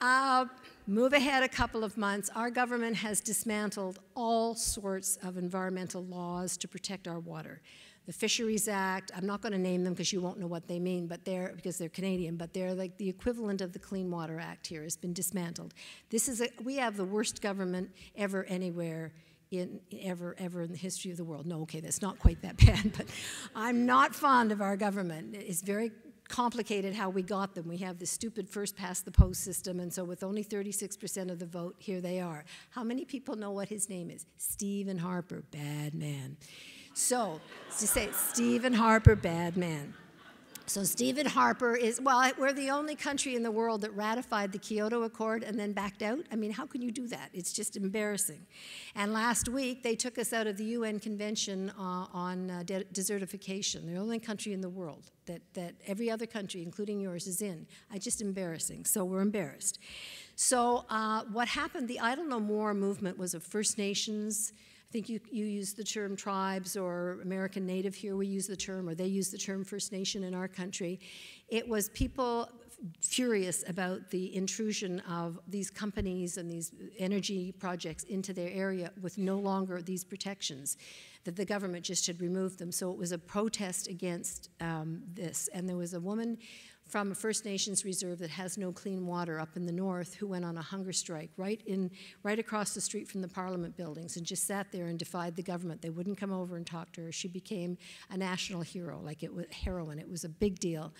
Uh, move ahead a couple of months. Our government has dismantled all sorts of environmental laws to protect our water. The Fisheries Act, I'm not going to name them because you won't know what they mean, but they're because they're Canadian, but they're like the equivalent of the Clean Water Act here has been dismantled. This is a, we have the worst government ever anywhere in ever ever in the history of the world. No, okay, that's not quite that bad, but I'm not fond of our government. It's very complicated how we got them. We have this stupid first past the post system, and so with only 36% of the vote, here they are. How many people know what his name is? Stephen Harper, bad man. So, to say Stephen Harper, bad man. So Stephen Harper is, well, we're the only country in the world that ratified the Kyoto Accord and then backed out. I mean, how can you do that? It's just embarrassing. And last week, they took us out of the UN Convention uh, on uh, de- desertification. The only country in the world that, that every other country, including yours, is in. I just embarrassing. So we're embarrassed. So uh, what happened, the Idle No More movement was of First Nations, I think you, you use the term tribes or American Native here, we use the term, or they use the term First Nation in our country. It was people furious about the intrusion of these companies and these energy projects into their area with no longer these protections, that the government just had removed them. So it was a protest against um, this. And there was a woman from a First Nations reserve that has no clean water up in the north who went on a hunger strike right in right across the street from the parliament buildings and just sat there and defied the government. They wouldn't come over and talk to her. She became a national hero, like it was heroine. It was a big deal.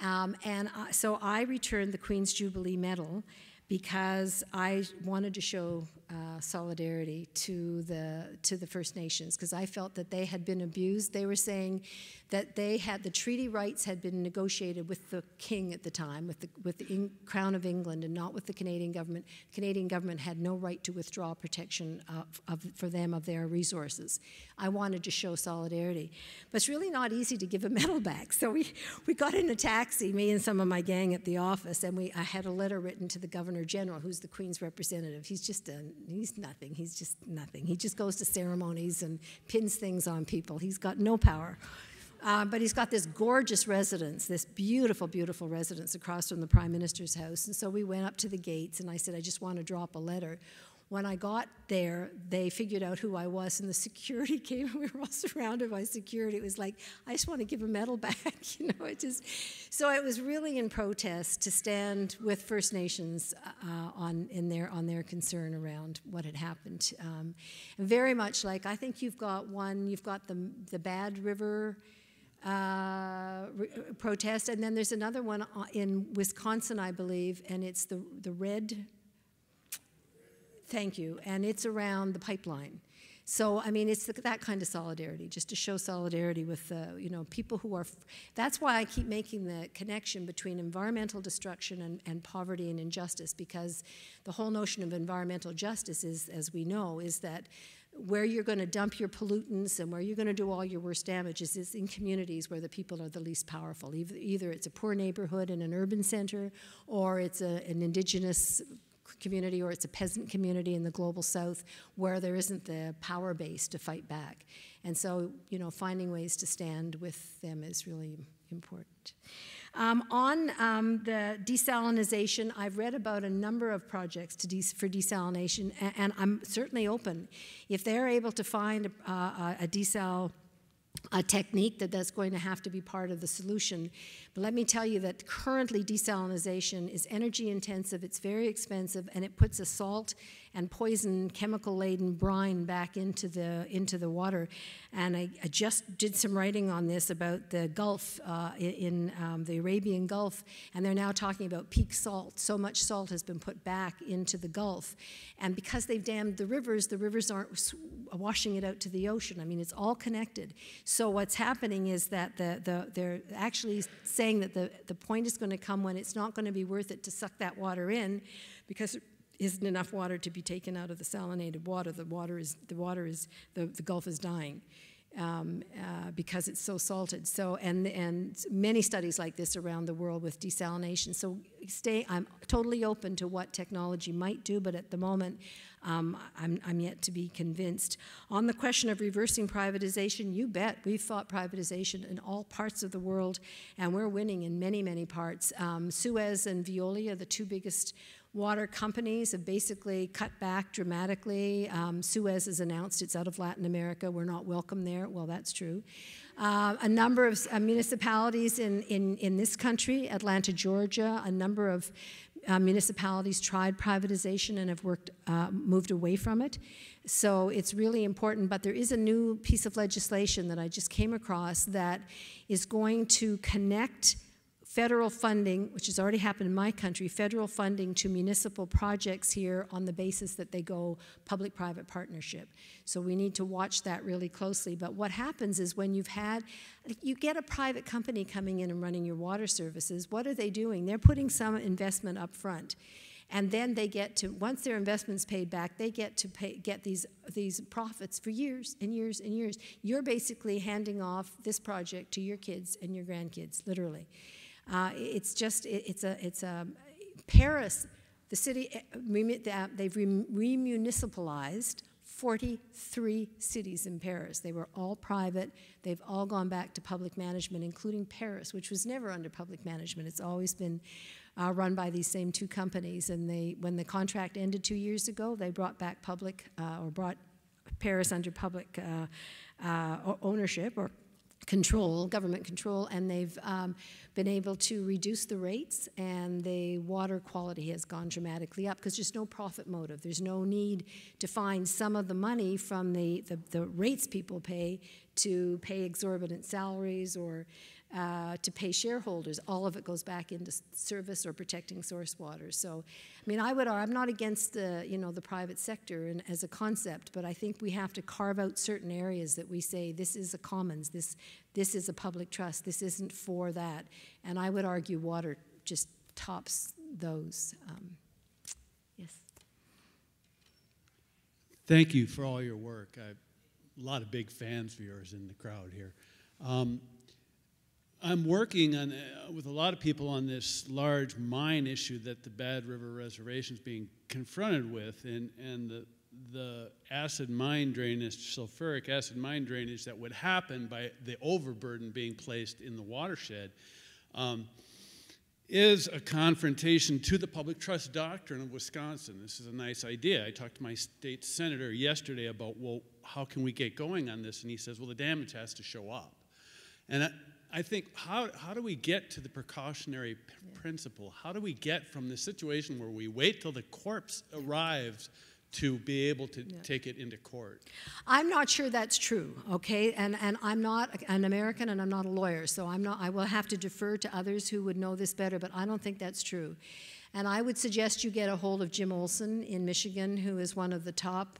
Um, and so I returned the Queen's Jubilee Medal because I wanted to show uh, solidarity to the to the First Nations because I felt that they had been abused. They were saying that they had the treaty rights had been negotiated with the king at the time, with the with the in, Crown of England, and not with the Canadian government. The Canadian government had no right to withdraw protection of, of, for them of their resources. I wanted to show solidarity, but it's really not easy to give a medal back. So we we got in a taxi, me and some of my gang at the office, and we I had a letter written to the Governor General, who's the Queen's representative. He's just a he's nothing. He's just nothing. He just goes to ceremonies and pins things on people. He's got no power. Uh, but he's got this gorgeous residence, this beautiful, beautiful residence across from the Prime Minister's house. And so we went up to the gates, and I said, I just want to drop a letter. When I got there, they figured out who I was, and the security came. and We were all surrounded by security. It was like, I just want to give a medal back, you know. It just so it was really in protest to stand with First Nations uh, on in their on their concern around what had happened. Um, very much like I think you've got one. You've got the the Bad River. Uh, protest, and then there's another one uh, in Wisconsin, I believe, and it's the the red Thank you. And it's around the pipeline. So, I mean, it's that kind of solidarity, just to show solidarity with, uh, you know, people who are. That's why I keep making the connection between environmental destruction and, and poverty and injustice, because the whole notion of environmental justice is, as we know, is that where you're going to dump your pollutants and where you're going to do all your worst damage is, is in communities where the people are the least powerful. Either, either it's a poor neighborhood in an urban center or it's a, an indigenous community or it's a peasant community in the global south where there isn't the power base to fight back. And so, you know, finding ways to stand with them is really important. Um, on um, the desalination, I've read about a number of projects for desalination, and, and, I'm certainly open. If they're able to find a, a, a desal a technique that that's going to have to be part of the solution. But let me tell you that currently desalination is energy intensive, it's very expensive, and it puts a salt and poison chemical laden brine back into the into the water. And I, I just did some writing on this about the Gulf uh, in um, the Arabian Gulf, and they're now talking about peak salt. So much salt has been put back into the Gulf, and because they've dammed the rivers, the rivers aren't washing it out to the ocean. I mean, it's all connected. So what's happening is that the, the they're actually saying that the, the point is going to come when it's not going to be worth it to suck that water in because there isn't enough water to be taken out of the salinated water. The water is, the water is, the, the Gulf is dying. Um, uh, because it's so salted. So, and, and many studies like this around the world with desalination. So, stay, I'm totally open to what technology might do, but at the moment, um, I'm, I'm yet to be convinced. On the question of reversing privatization, you bet we've fought privatization in all parts of the world, and we're winning in many, many parts. Um, Suez and Veolia, the two biggest water companies have basically cut back dramatically. Um, Suez has announced it's out of Latin America. We're not welcome there. Well, that's true. Uh, a number of uh, municipalities in, in, in this country, Atlanta, Georgia, a number of uh, municipalities tried privatization and have worked, uh, moved away from it. So it's really important. But there is a new piece of legislation that I just came across that is going to connect federal funding, which has already happened in my country, federal funding to municipal projects here on the basis that they go public private partnership. So we need to watch that really closely. But what happens is when you've had, you get a private company coming in and running your water services, what are they doing? They're putting some investment up front. And then they get to, once their investment's paid back, they get to pay, get these, these profits for years and years and years. You're basically handing off this project to your kids and your grandkids, literally. Uh, it's just, it, it's a, it's a, Paris, the city, eh, they've remunicipalized 43 cities in Paris. They were all private. They've all gone back to public management, including Paris, which was never under public management. It's always been uh, run by these same two companies. And they, when the contract ended two years ago, they brought back public uh, or brought Paris under public uh, uh ownership or control, government control, and they've um, been able to reduce the rates, and the water quality has gone dramatically up because there's no profit motive. There's no need to find some of the money from the, the, the rates people pay to pay exorbitant salaries or uh, to pay shareholders. All of it goes back into service or protecting source water. So, I mean, I would, I'm not against the, you know, the private sector and, as a concept, but I think we have to carve out certain areas that we say this is a commons, this, this is a public trust, this isn't for that. And I would argue water just tops those. Um, yes. Thank you for all your work. I, a lot of big fans of yours in the crowd here. Um, I'm working on, uh, with a lot of people on this large mine issue that the Bad River Reservation is being confronted with, and, and the, the acid mine drainage, sulfuric acid mine drainage that would happen by the overburden being placed in the watershed, um, is a confrontation to the public trust doctrine of Wisconsin. This is a nice idea. I talked to my state senator yesterday about, well, how can we get going on this? And he says, well, the damage has to show up. And I think how, how do we get to the precautionary yeah. principle? How do we get from the situation where we wait till the corpse arrives to be able to yeah. take it into court? I'm not sure that's true, okay? And, and I'm not an American and I'm not a lawyer, so I'm not, I will have to defer to others who would know this better, but I don't think that's true. And I would suggest you get a hold of Jim Olson in Michigan, who is one of the top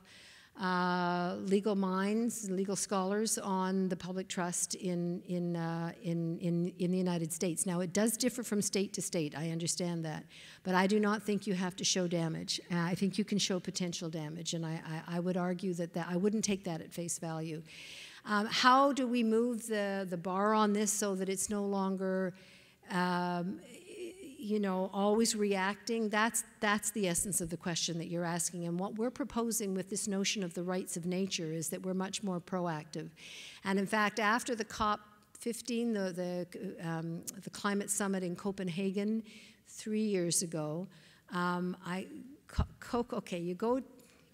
uh, legal minds, legal scholars on the public trust in, in, uh, in, in, in the United States. Now, it does differ from state to state, I understand that, but I do not think you have to show damage. Uh, I think you can show potential damage, and I, I, I, would argue that, that I wouldn't take that at face value. Um, how do we move the, the bar on this so that it's no longer um, you know, always reacting, that's, that's the essence of the question that you're asking. And what we're proposing with this notion of the rights of nature is that we're much more proactive. And in fact, after the COP 15, the, the, um, the climate summit in Copenhagen three years ago, um, I, okay, you go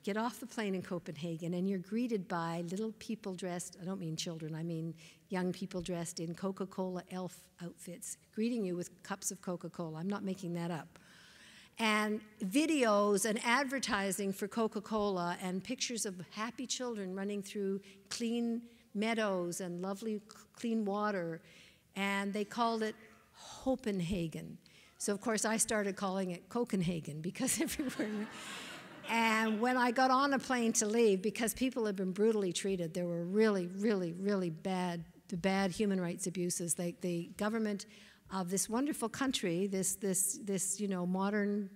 get off the plane in Copenhagen and you're greeted by little people dressed, I don't mean children, I mean young people dressed in Coca Cola elf outfits, greeting you with cups of Coca Cola. I'm not making that up. And videos and advertising for Coca Cola and pictures of happy children running through clean meadows and lovely clean water. And they called it Hopenhagen. So, of course, I started calling it Copenhagen because everywhere. And when I got on a plane to leave, because people had been brutally treated, there were really, really, really bad, the bad human rights abuses. Like the government of this wonderful country, this, this, this, you know, modern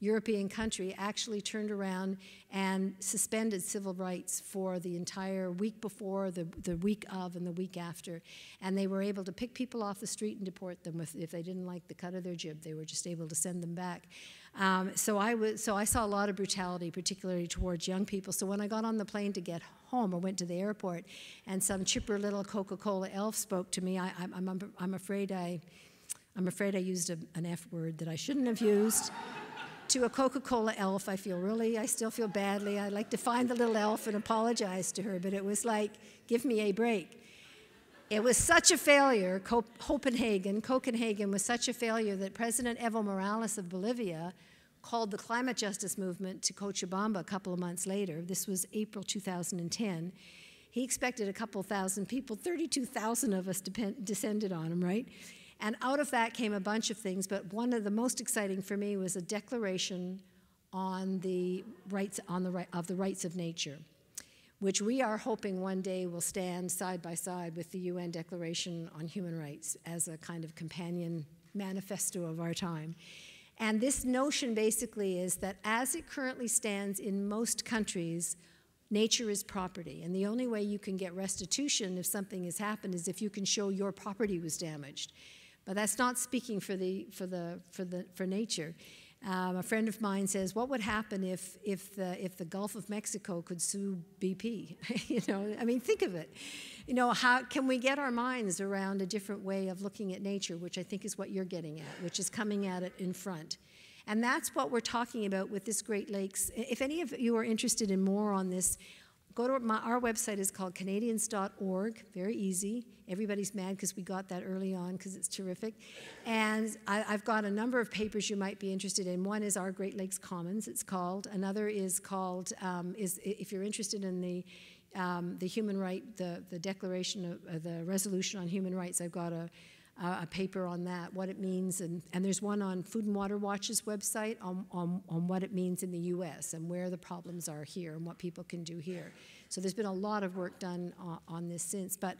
European country actually turned around and suspended civil rights for the entire week before, the, the week of, and the week after. And they were able to pick people off the street and deport them if they didn't like the cut of their jib. They were just able to send them back. Um, so, I was, so I saw a lot of brutality, particularly towards young people. So when I got on the plane to get home or went to the airport and some chipper little Coca-Cola elf spoke to me, I, am I'm afraid I, I'm afraid I used a, an F word that I shouldn't have used to a Coca-Cola elf. I feel really, I still feel badly. I'd like to find the little elf and apologize to her, but it was like, give me a break. It was such a failure, Copenhagen, Copenhagen was such a failure that President Evo Morales of Bolivia called the climate justice movement to Cochabamba a couple of months later. This was April 2010. He expected a couple thousand people, 32,000 of us descended on him, right? And out of that came a bunch of things, but one of the most exciting for me was a declaration on the rights on the right of the rights of nature, which we are hoping one day will stand side by side with the UN Declaration on Human Rights as a kind of companion manifesto of our time. And this notion basically is that as it currently stands in most countries, nature is property. And the only way you can get restitution if something has happened is if you can show your property was damaged. But that's not speaking for, the, for, the, for, the, for nature. Um, a friend of mine says, "What would happen if if the if the Gulf of Mexico could sue BP? you know, I mean, think of it. You know, how can we get our minds around a different way of looking at nature, which I think is what you're getting at, which is coming at it in front." And that's what we're talking about with this Great Lakes. If any of you are interested in more on this, go to my, our website is called canadians.org very easy. Everybody's mad because we got that early on because it's terrific. And I, have got a number of papers you might be interested in. One is our great lakes commons it's called. Another is called um, is if you're interested in the um, the human right the, the declaration of uh, the resolution on human rights i've got a uh, a paper on that, what it means, and, and there's one on Food and Water Watch's website on, on, on what it means in the US and where the problems are here and what people can do here. So there's been a lot of work done uh, on this since, but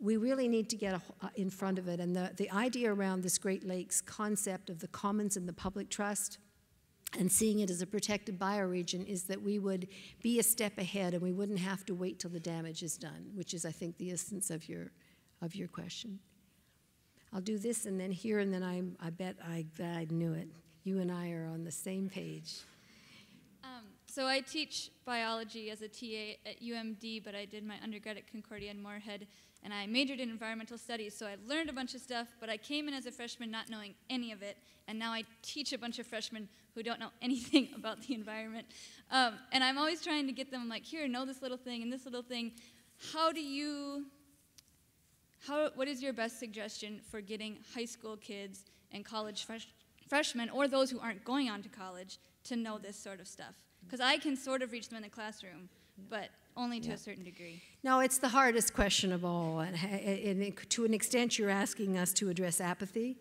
we really need to get a, uh, in front of it. And the, the idea around this Great Lakes concept of the commons and the public trust and seeing it as a protected bioregion is that we would be a step ahead and we wouldn't have to wait till the damage is done, which is, I think, the essence of your, of your question. I'll do this and then here, and then I, I bet I, I knew it. You and I are on the same page. Um, so I teach biology as a TA at UMD, but I did my undergrad at Concordia in Moorhead, and I majored in environmental studies. So I learned a bunch of stuff, but I came in as a freshman not knowing any of it, and now I teach a bunch of freshmen who don't know anything about the environment. Um, and I'm always trying to get them like, here, know this little thing and this little thing. How do you how, what is your best suggestion for getting high school kids and college fresh, freshmen, or those who aren't going on to college, to know this sort of stuff? Because I can sort of reach them in the classroom, but only to yeah. a certain degree. No, it's the hardest question of all. And, and to an extent, you're asking us to address apathy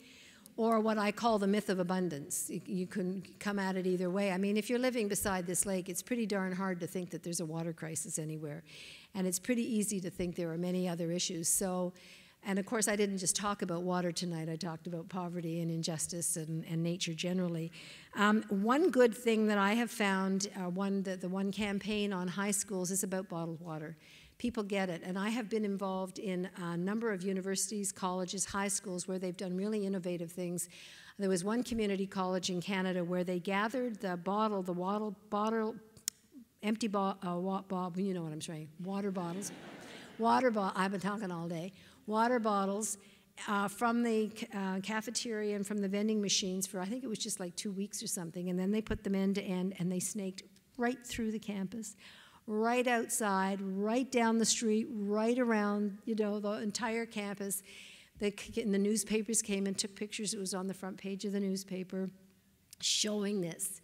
or what I call the myth of abundance. You can come at it either way. I mean, if you're living beside this lake, it's pretty darn hard to think that there's a water crisis anywhere. And it's pretty easy to think there are many other issues. So, and of course, I didn't just talk about water tonight, I talked about poverty and injustice and, and nature generally. Um, one good thing that I have found, uh, one, the, the one campaign on high schools is about bottled water people get it. And I have been involved in a number of universities, colleges, high schools where they've done really innovative things. There was one community college in Canada where they gathered the bottle, the water bottle, empty bo- uh, bottle, you know what I'm saying, water bottles, water bottle. I've been talking all day. Water bottles. Uh, from the uh, cafeteria and from the vending machines for I think it was just like two weeks or something, and then they put them end to end and they snaked right through the campus, right outside, right down the street, right around, you know, the entire campus. The, and the newspapers came and took pictures. It was on the front page of the newspaper showing this.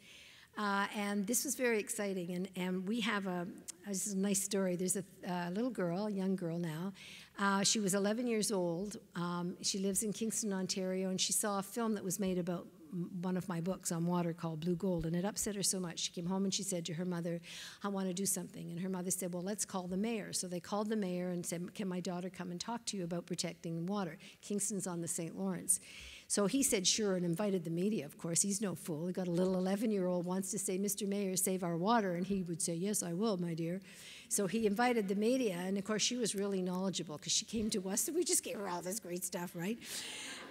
Uh, and this was very exciting. And, and we have a, this is a nice story. There's a, a little girl, a young girl now. Uh, she was 11 years old. Um, she lives in Kingston, Ontario, and she saw a film that was made about one of my books on water called Blue Gold, and it upset her so much. She came home and she said to her mother, I want to do something. And her mother said, Well, let's call the mayor. So they called the mayor and said, Can my daughter come and talk to you about protecting water? Kingston's on the St. Lawrence. So he said, Sure, and invited the media, of course. He's no fool. He got a little 11 year old wants to say, Mr. Mayor, save our water. And he would say, Yes, I will, my dear. So he invited the media, and of course, she was really knowledgeable because she came to us, and we just gave her all this great stuff, right?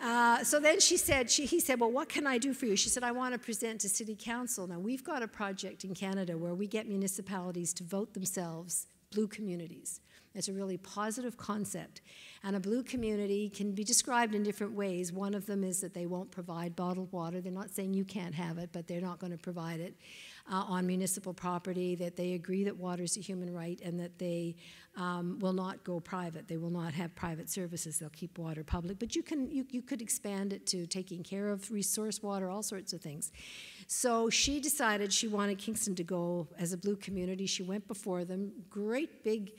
Uh, so then she said, she, he said, Well, what can I do for you? She said, I want to present to City Council. Now, we've got a project in Canada where we get municipalities to vote themselves blue communities. It's a really positive concept. And a blue community can be described in different ways. One of them is that they won't provide bottled water. They're not saying you can't have it, but they're not going to provide it uh, on municipal property, that they agree that water is a human right, and that they um, will not go private. They will not have private services. They'll keep water public. But you, can, you, you could expand it to taking care of resource water, all sorts of things. So she decided she wanted Kingston to go as a blue community. She went before them, great big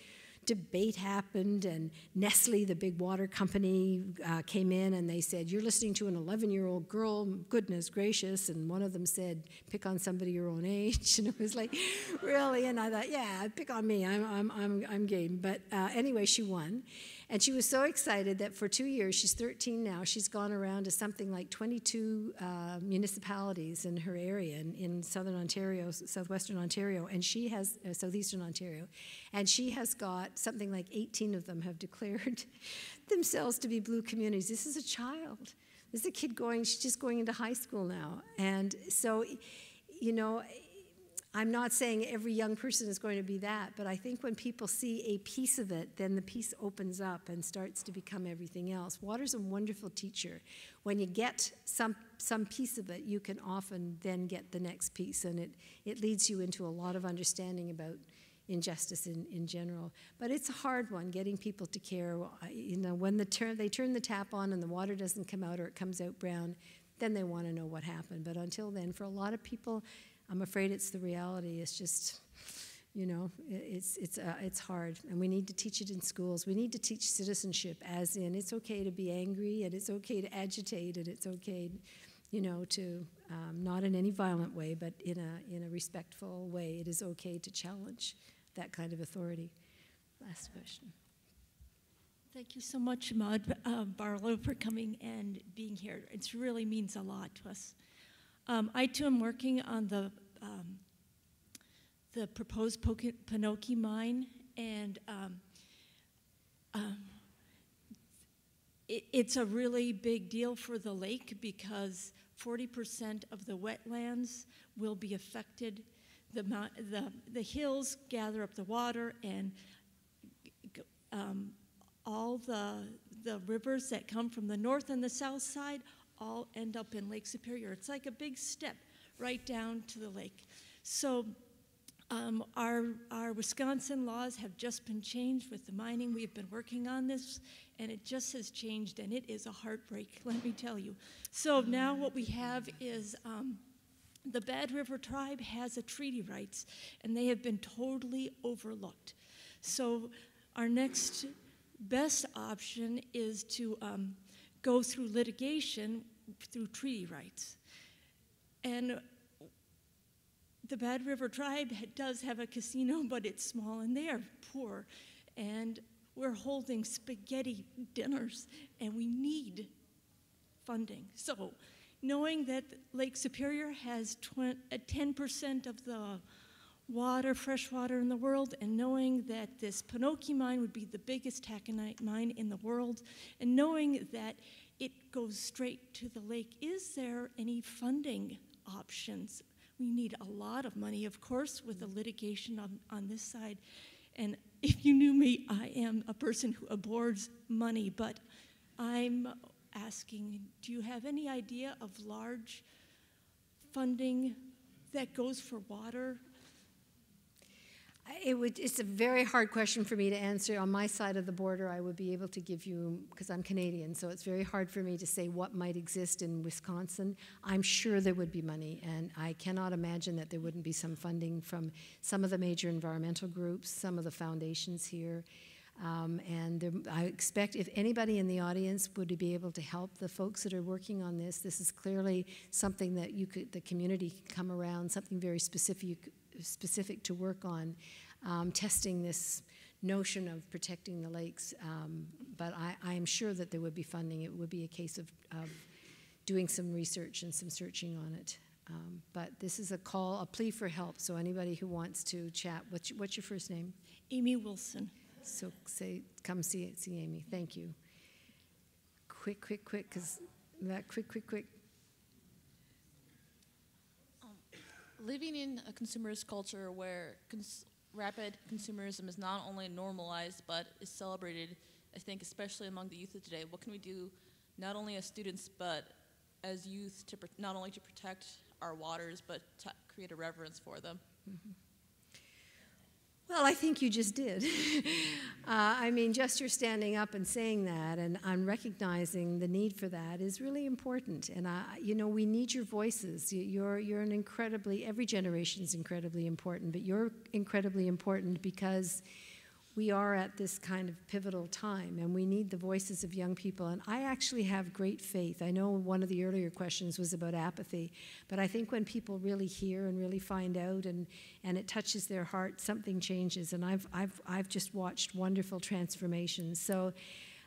debate happened, and Nestle, the big water company, uh, came in and they said, You're listening to an 11 year old girl, goodness gracious. And one of them said, Pick on somebody your own age. And it was like, Really? And I thought, Yeah, pick on me. I'm, I'm, I'm, I'm game. But uh, anyway, she won. And she was so excited that for two years, she's 13 now, she's gone around to something like 22 uh, municipalities in her area in, in, southern Ontario, southwestern Ontario, and she has, uh, southeastern Ontario, and she has got something like 18 of them have declared themselves to be blue communities. This is a child. This is a kid going, she's just going into high school now. And so, you know, I'm not saying every young person is going to be that, but I think when people see a piece of it, then the piece opens up and starts to become everything else. Water's a wonderful teacher. When you get some, some piece of it, you can often then get the next piece, and it, it leads you into a lot of understanding about injustice in, in general. But it's a hard one, getting people to care. You know, when the turn, they turn the tap on and the water doesn't come out or it comes out brown, then they want to know what happened. But until then, for a lot of people, I'm afraid it's the reality. It's just, you know, it's, it's, uh, it's hard. And we need to teach it in schools. We need to teach citizenship, as in it's okay to be angry and it's okay to agitate and it's okay, you know, to um, not in any violent way, but in a, in a respectful way. It is okay to challenge that kind of authority. Last question. Thank you so much, Maude uh, Barlow, for coming and being here. It really means a lot to us. Um, I too am working on the um, the proposed Penokee mine, and um, um, it, it's a really big deal for the lake because 40% of the wetlands will be affected. The, the, the hills gather up the water, and um, all the, the rivers that come from the north and the south side all end up in Lake Superior. It's like a big step right down to the lake. So um, our, our Wisconsin laws have just been changed with the mining. We've been working on this, and it just has changed, and it is a heartbreak, let me tell you. So now what we have is um, the Bad River Tribe has a treaty rights, and they have been totally overlooked. So our next best option is to um, go through litigation through treaty rights. And the Bad River Tribe does have a casino, but it's small and they are poor. And we're holding spaghetti dinners and we need funding. So, knowing that Lake Superior has 10% uh, of the water, fresh water in the world, and knowing that this Penokee mine would be the biggest taconite mine in the world, and knowing that it goes straight to the lake, is there any funding options? We need a lot of money, of course, with the litigation on, on this side. And if you knew me, I am a person who abhors money, but I'm asking do you have any idea of large funding that goes for water it would, it's a very hard question for me to answer. On my side of the border, I would be able to give you, because I'm Canadian, so it's very hard for me to say what might exist in Wisconsin. I'm sure there would be money, and I cannot imagine that there wouldn't be some funding from some of the major environmental groups, some of the foundations here. Um, and there, I expect if anybody in the audience would be able to help the folks that are working on this, this is clearly something that you could, the community could come around, something very specific, specific to work on um, testing this notion of protecting the lakes. Um, but I, am sure that there would be funding. It would be a case of, of doing some research and some searching on it. Um, but this is a call, a plea for help. So anybody who wants to chat, what's your, what's your first name? Amy Wilson. So say, come see see Amy. Thank you. Quick, quick, quick, because that quick, quick, quick. Um, living in a consumerist culture where cons- rapid consumerism is not only normalized but is celebrated, I think, especially among the youth of today. What can we do, not only as students, but as youth, to not only to protect our waters, but to create a reverence for them? Mm-hmm. Well, I think you just did. uh, I mean, just your standing up and saying that and, and recognizing the need for that is really important. And, I, you know, we need your voices. You're, you're an incredibly, every generation is incredibly important, but you're incredibly important because we are at this kind of pivotal time and we need the voices of young people. And I actually have great faith. I know one of the earlier questions was about apathy, but I think when people really hear and really find out and, and it touches their heart, something changes. And I've, I've, I've just watched wonderful transformations. So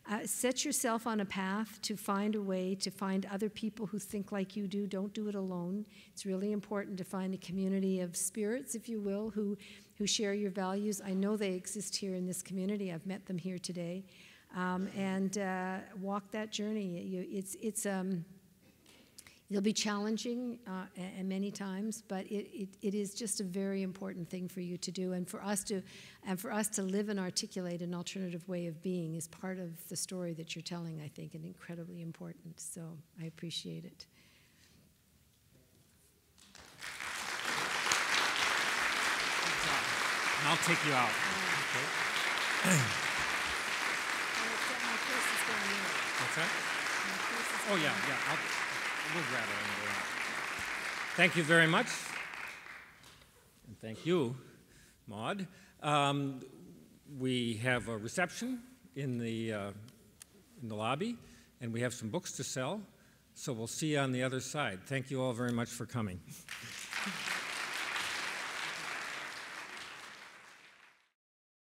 uh, set yourself on a path to find a way to find other people who think like you do. Don't do it alone. It's really important to find a community of spirits, if you will, who, who share your values. I know they exist here in this community. I've met them here today. Um, and uh, walk that journey. You, it's, it's, um, It'll be challenging uh, and many times, but it, it, it is just a very important thing for you to do, and for us to, and for us to live and articulate an alternative way of being is part of the story that you're telling. I think, and incredibly important. So I appreciate it. And I'll take you out. What's that? Oh, yeah, yeah. I'll, we'll grab it on the way out. Thank you very much. And thank you, Maude. Um, we have a reception in the, uh, in the lobby, and we have some books to sell. So we'll see you on the other side. Thank you all very much for coming.